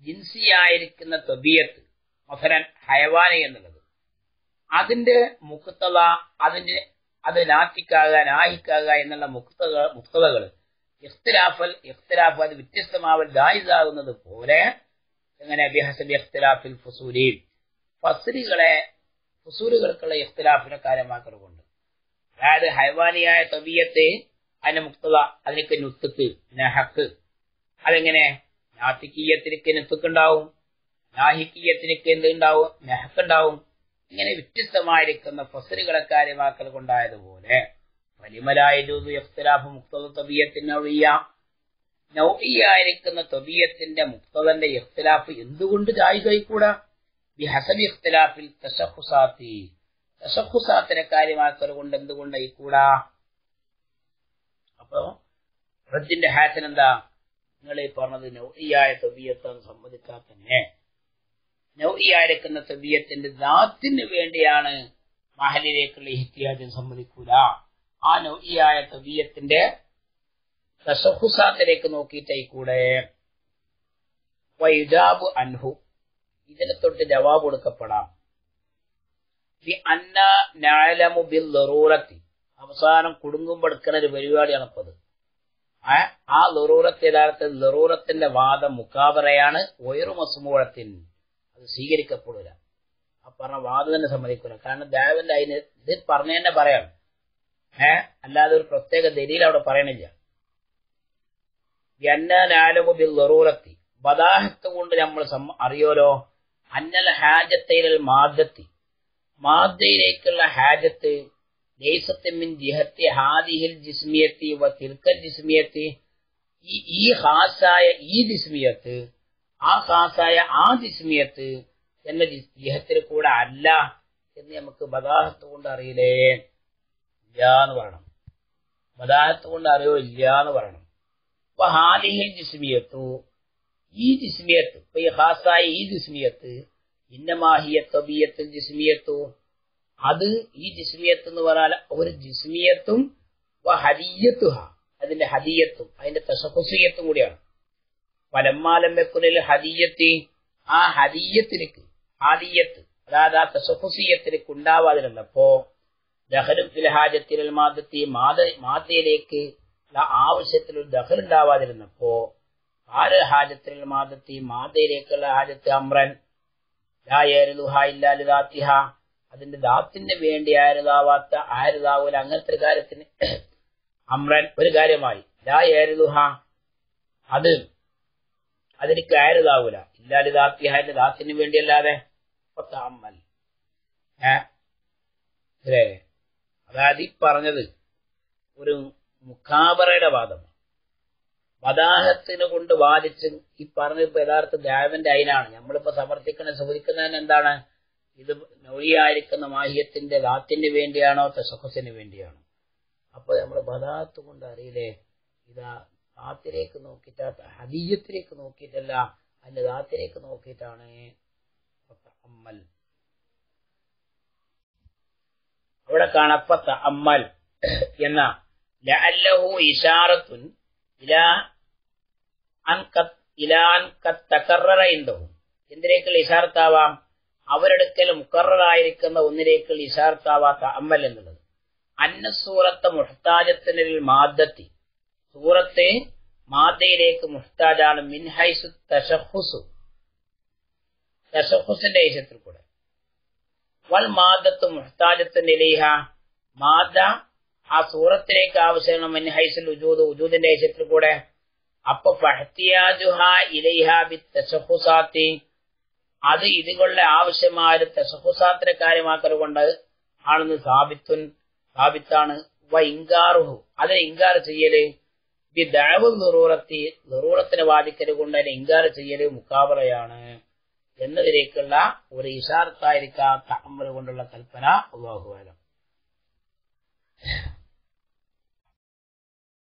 ജിൻസിയായിരിക്കുന്ന തൊബിയത്ത് മസലൻ ഹയവാനി എന്നുള്ളത് അതിന്റെ മുക്തത അതിന്റെ അത് നാറ്റിക്കാകുക നാഹിക്കാകുക എന്നുള്ള മുക്തക മുക്തതകൾ ഇഖ്തിലാഫൽ ഇഖ്തിലാഫ് അത് വ്യത്യസ്തമാവൽ ദായിസാകുന്നത് പോലെ എങ്ങനെ ബിഹസബി ഇഖ്തിലാഫിൽ ഫസൂലിൽ ഫസലുകളെ ഫസൂലുകൾക്കുള്ള ഇഖ്തിലാഫിനെ കാര്യമാക്കലുകൊണ്ട് അതായത് ഹൈവാനിയായ തബിയത്തെ അതിന്റെ മുക്തത അതിനൊക്കെ നുത്തുക്ക് നഹക്ക് അതെങ്ങനെ? നാത്തിക്കീയത്തിനൊക്കെ നുത്തുക്കുണ്ടാവും നാഹിക്കീയത്തിനൊക്കെ എന്തുണ്ടാവും? നെഹക്കുണ്ടാവും. ഇങ്ങനെ വ്യത്യസ്തമായിരിക്കുന്ന ഫസലുകളെ കാര്യമാക്കൽ കൊണ്ടായതുപോലെ വലിമലായൂതു തൊബിയത്തിന്റെ മുക്തതന്റെ ഇഖ്തിലാഫ് എന്തുകൊണ്ട് ജായികൂടാ ബി ഹസബി ഇഖ്തിലാഫിൽ തശഖുസാത്തി. തശഖുസാത്തിനെ കാര്യമാക്കൽ കൊണ്ട് എന്തുകൊണ്ടായിക്കൂടാ? അപ്പോ റദ്ദിന്റെ ഹാസൻ എന്താ നിങ്ങൾ ഈ പറഞ്ഞത് നൗഇയായ തബിയത്തെന്ന് സമ്മതിക്കാൻ തന്നെ നൗഇയായിരിക്കുന്ന തബിയത്തിന്റെ ദാത്തിന് വേണ്ടിയാണ് മഹലിലേക്കുള്ള ഇഹ്തിയാജം സമ്മതിക്കൂല. ആ നൗഇയായ തബിയത്തിന്റെ തസഹുസാത്തിലേക്ക് നോക്കിയിട്ടായിക്കൂടെ വൈജാബ് അൻഹു. ഇതിനെ തൊട്ട് ജവാബ് കൊടുക്കപ്പെടാം. ബി അന്ന ബിൽ ദറൂറത്തി. അവസാനം കുടുങ്ങുമ്പോൾ എടുക്കുന്ന ഒരു പരിപാടിയാണ് ഇപ്പത് ആ ലറൂറത്ത് യഥാർത്ഥത്തിൽ ലറൂറത്തിന്റെ വാദം മുക്കാബറയാണ് ഒയറു മസുമൂഴത്തിൻ അത് സ്വീകരിക്കപ്പെടില്ല. ആ പറഞ്ഞ വാദം തന്നെ സമ്മതിക്കൂല. കാരണം ദേവന്റെ അതിന് ഇത് പറഞ്ഞു തന്നെ പറയാം. ഏ? അല്ലാതെ ഒരു പ്രത്യേക ദലീൽ അവിടെ പറയണില്ല. ബിൽ ലറൂറത്തി. ബദാഹത്ത് കൊണ്ട് നമ്മൾ അറിയോലോ? അന്നൽ ഹാജത്തൈനൽ മാദത്തി മാദ്യയിലേക്കുള്ള ഹാജത്ത് ലേസത്തിൻ ജിഹത്തി ഹാദിഹിൽ ജിസ്മിയത്തി വ തിർക്കൽ ജിസ്മിയത്തി. ഈ ഹാസായ ഈ ജിസ്മിയത്ത് ആ ഹാസായ ആ ജിസ്മിയത്ത് എന്ന ജിഹത്തിൽ കൂടെ അല്ല എന്ന് നമുക്ക് ബദാഹത്ത് കൊണ്ട് അറിയില്ലേ? എന്ന് പറയണം. ബദാഹത്ത് കൊണ്ട് അറിയോ ഇല്ല എന്ന് പറയണം. അപ്പൊ ഹാദിഹിൽ ജിസ്മിയത്തു ഈ ജിസ്മിയത്ത് ഇപ്പൊ ഈ ഹാസായ ഈ ജിസ്മിയത്ത് ഇന്നമാഹിയ തബിയത്തിൽ ജിസ്മിയത്തു അത് ഈ ജിസ്മിയത്ത് എന്ന് പറഞ്ഞാൽ ഒരു ജിസ്മിയത്തും ഹരിയത്തുഹ അതിന്റെ ഹദിയത്തും അതിന്റെ തസഹുസിയത്തും കൂടിയാണ്. പലമ്മാലം വെക്കുന്നിൽ ഹദിയത്തി ആ ഹദിയത്തിലേക്ക് ഹാദിയത്ത് അതായത് ആ തസഹുസിയത്തിലേക്ക് ഉണ്ടാവാതിരുന്നപ്പോ ദഹലു ഫിൽഹാജത്തിൽ മാദത്തി മാത മാതയിലേക്ക് ആവശ്യത്തിൽ ഒരു ദഹൽ ഉണ്ടാവാതിരുന്നപ്പോ ആര് ഹാജത്തിൽ മാതത്തി മാതയിലേക്കുള്ള ഹാജത്ത് അമ്രൻ ഇല്ലാലിദാത്തിഹ അതിന്റെ ദാത്തിന് വേണ്ടി ആരുതാവാത്ത ആരുതാവൂല അങ്ങനത്തെ ഒരു കാര്യത്തിന് അമ്രൻ ഒരു കാര്യമായി. അത് അതെനിക്ക് ആരുതാവൂല. ദാത്തി എന്റെ ദാത്തിന് വേണ്ടിയല്ലാതെ. അമ്മൽ ഏ? അതായത് ഈ പറഞ്ഞത് ഒരു മുഖാബറയുടെ വാദം. വദാഹത്തിനെ കൊണ്ട് വാദിച്ച് ഈ പറഞ്ഞിപ്പോ യഥാർത്ഥ ദേവന്റെ അയിനാണ്. നമ്മളിപ്പോ സമർത്ഥിക്കുന്ന ചോദിക്കുന്നതിന് എന്താണ്? ഇത് നൊഴിയായിരിക്കുന്ന മാഹ്യത്തിന്റെ ദാത്തിന് വേണ്ടിയാണോ തസഹസിന് വേണ്ടിയാണോ? അപ്പൊ നമ്മൾ ബദാത്ത് കൊണ്ട് അറിയില്ലേ ഇതാ ദാത്തിലേക്ക് നോക്കിയിട്ട് ഹദീയത്തിലേക്ക് നോക്കിയിട്ടല്ല അതിന്റെ ദാത്തിലേക്ക് നോക്കിയിട്ടാണ് അമ്മൽ അവിടെ കാണപ്പത്ത അമ്മൽ എന്ന ലഅല്ലഹു ഇഷാറത്തുൻ ഇലാ അൻ ഇലാൻ തക്കറ എന്തവും എന്തിനേക്കുള്ള ഇഷാർത്താവാം അവരെടുക്കൽ മുക്കറായിരിക്കുന്ന ഒന്നിലേക്ക് ഇഷാർത്താവാത്ത അമ്മൽ എന്നുള്ളത്. അന്നസൂറത്ത് മുഹ്താജത്തിനിൽ മാദത്തി സൂറത്തെ മാതയിലേക്ക് മുഹ്താജാണ് മിൻഹൈസു തഷഹുസു തഷഹുസിന്റെ ഐശത്തിൽ കൂടെ. വൽ മാദത്ത് മുഹ്താജത്തിന് ഇലൈഹ മാദ ആ സൂറത്തിലേക്ക് ആവശ്യമാണ് മിൻഹൈസുൽ ഉജൂദ് ഉജൂദിന്റെ ഐശത്തിൽ കൂടെ. അപ്പൊ ഫഹ്തിയാജുഹ ഇലൈഹ ബി തഷഹുസാത്തി അത് ഇതുകളുടെ ആവശ്യമായ ഒരു തസഹുസാത്തിനെ കാര്യമാക്കൽ കൊണ്ട് ആണെന്ന് സാബിത്തുൻ സാബിത്താണ്. വ ഇങ്കാറുഹു അതിനെ ഇങ്കാർ ചെയ്യൽ ഈ ദേവ നിറൂറത്തി നിറൂറത്തിനെ വാദിക്കൽ കൊണ്ട് അതിനെ ഇങ്കാർ ചെയ്യൽ മുക്കാബറയാണ് എന്നതിലേക്കുള്ള ഒരു ഇഷാർത്തായിരിക്കാത്ത അമ്മൽ കൊണ്ടുള്ള കൽപ്പന. അള്ളാഹുവാലം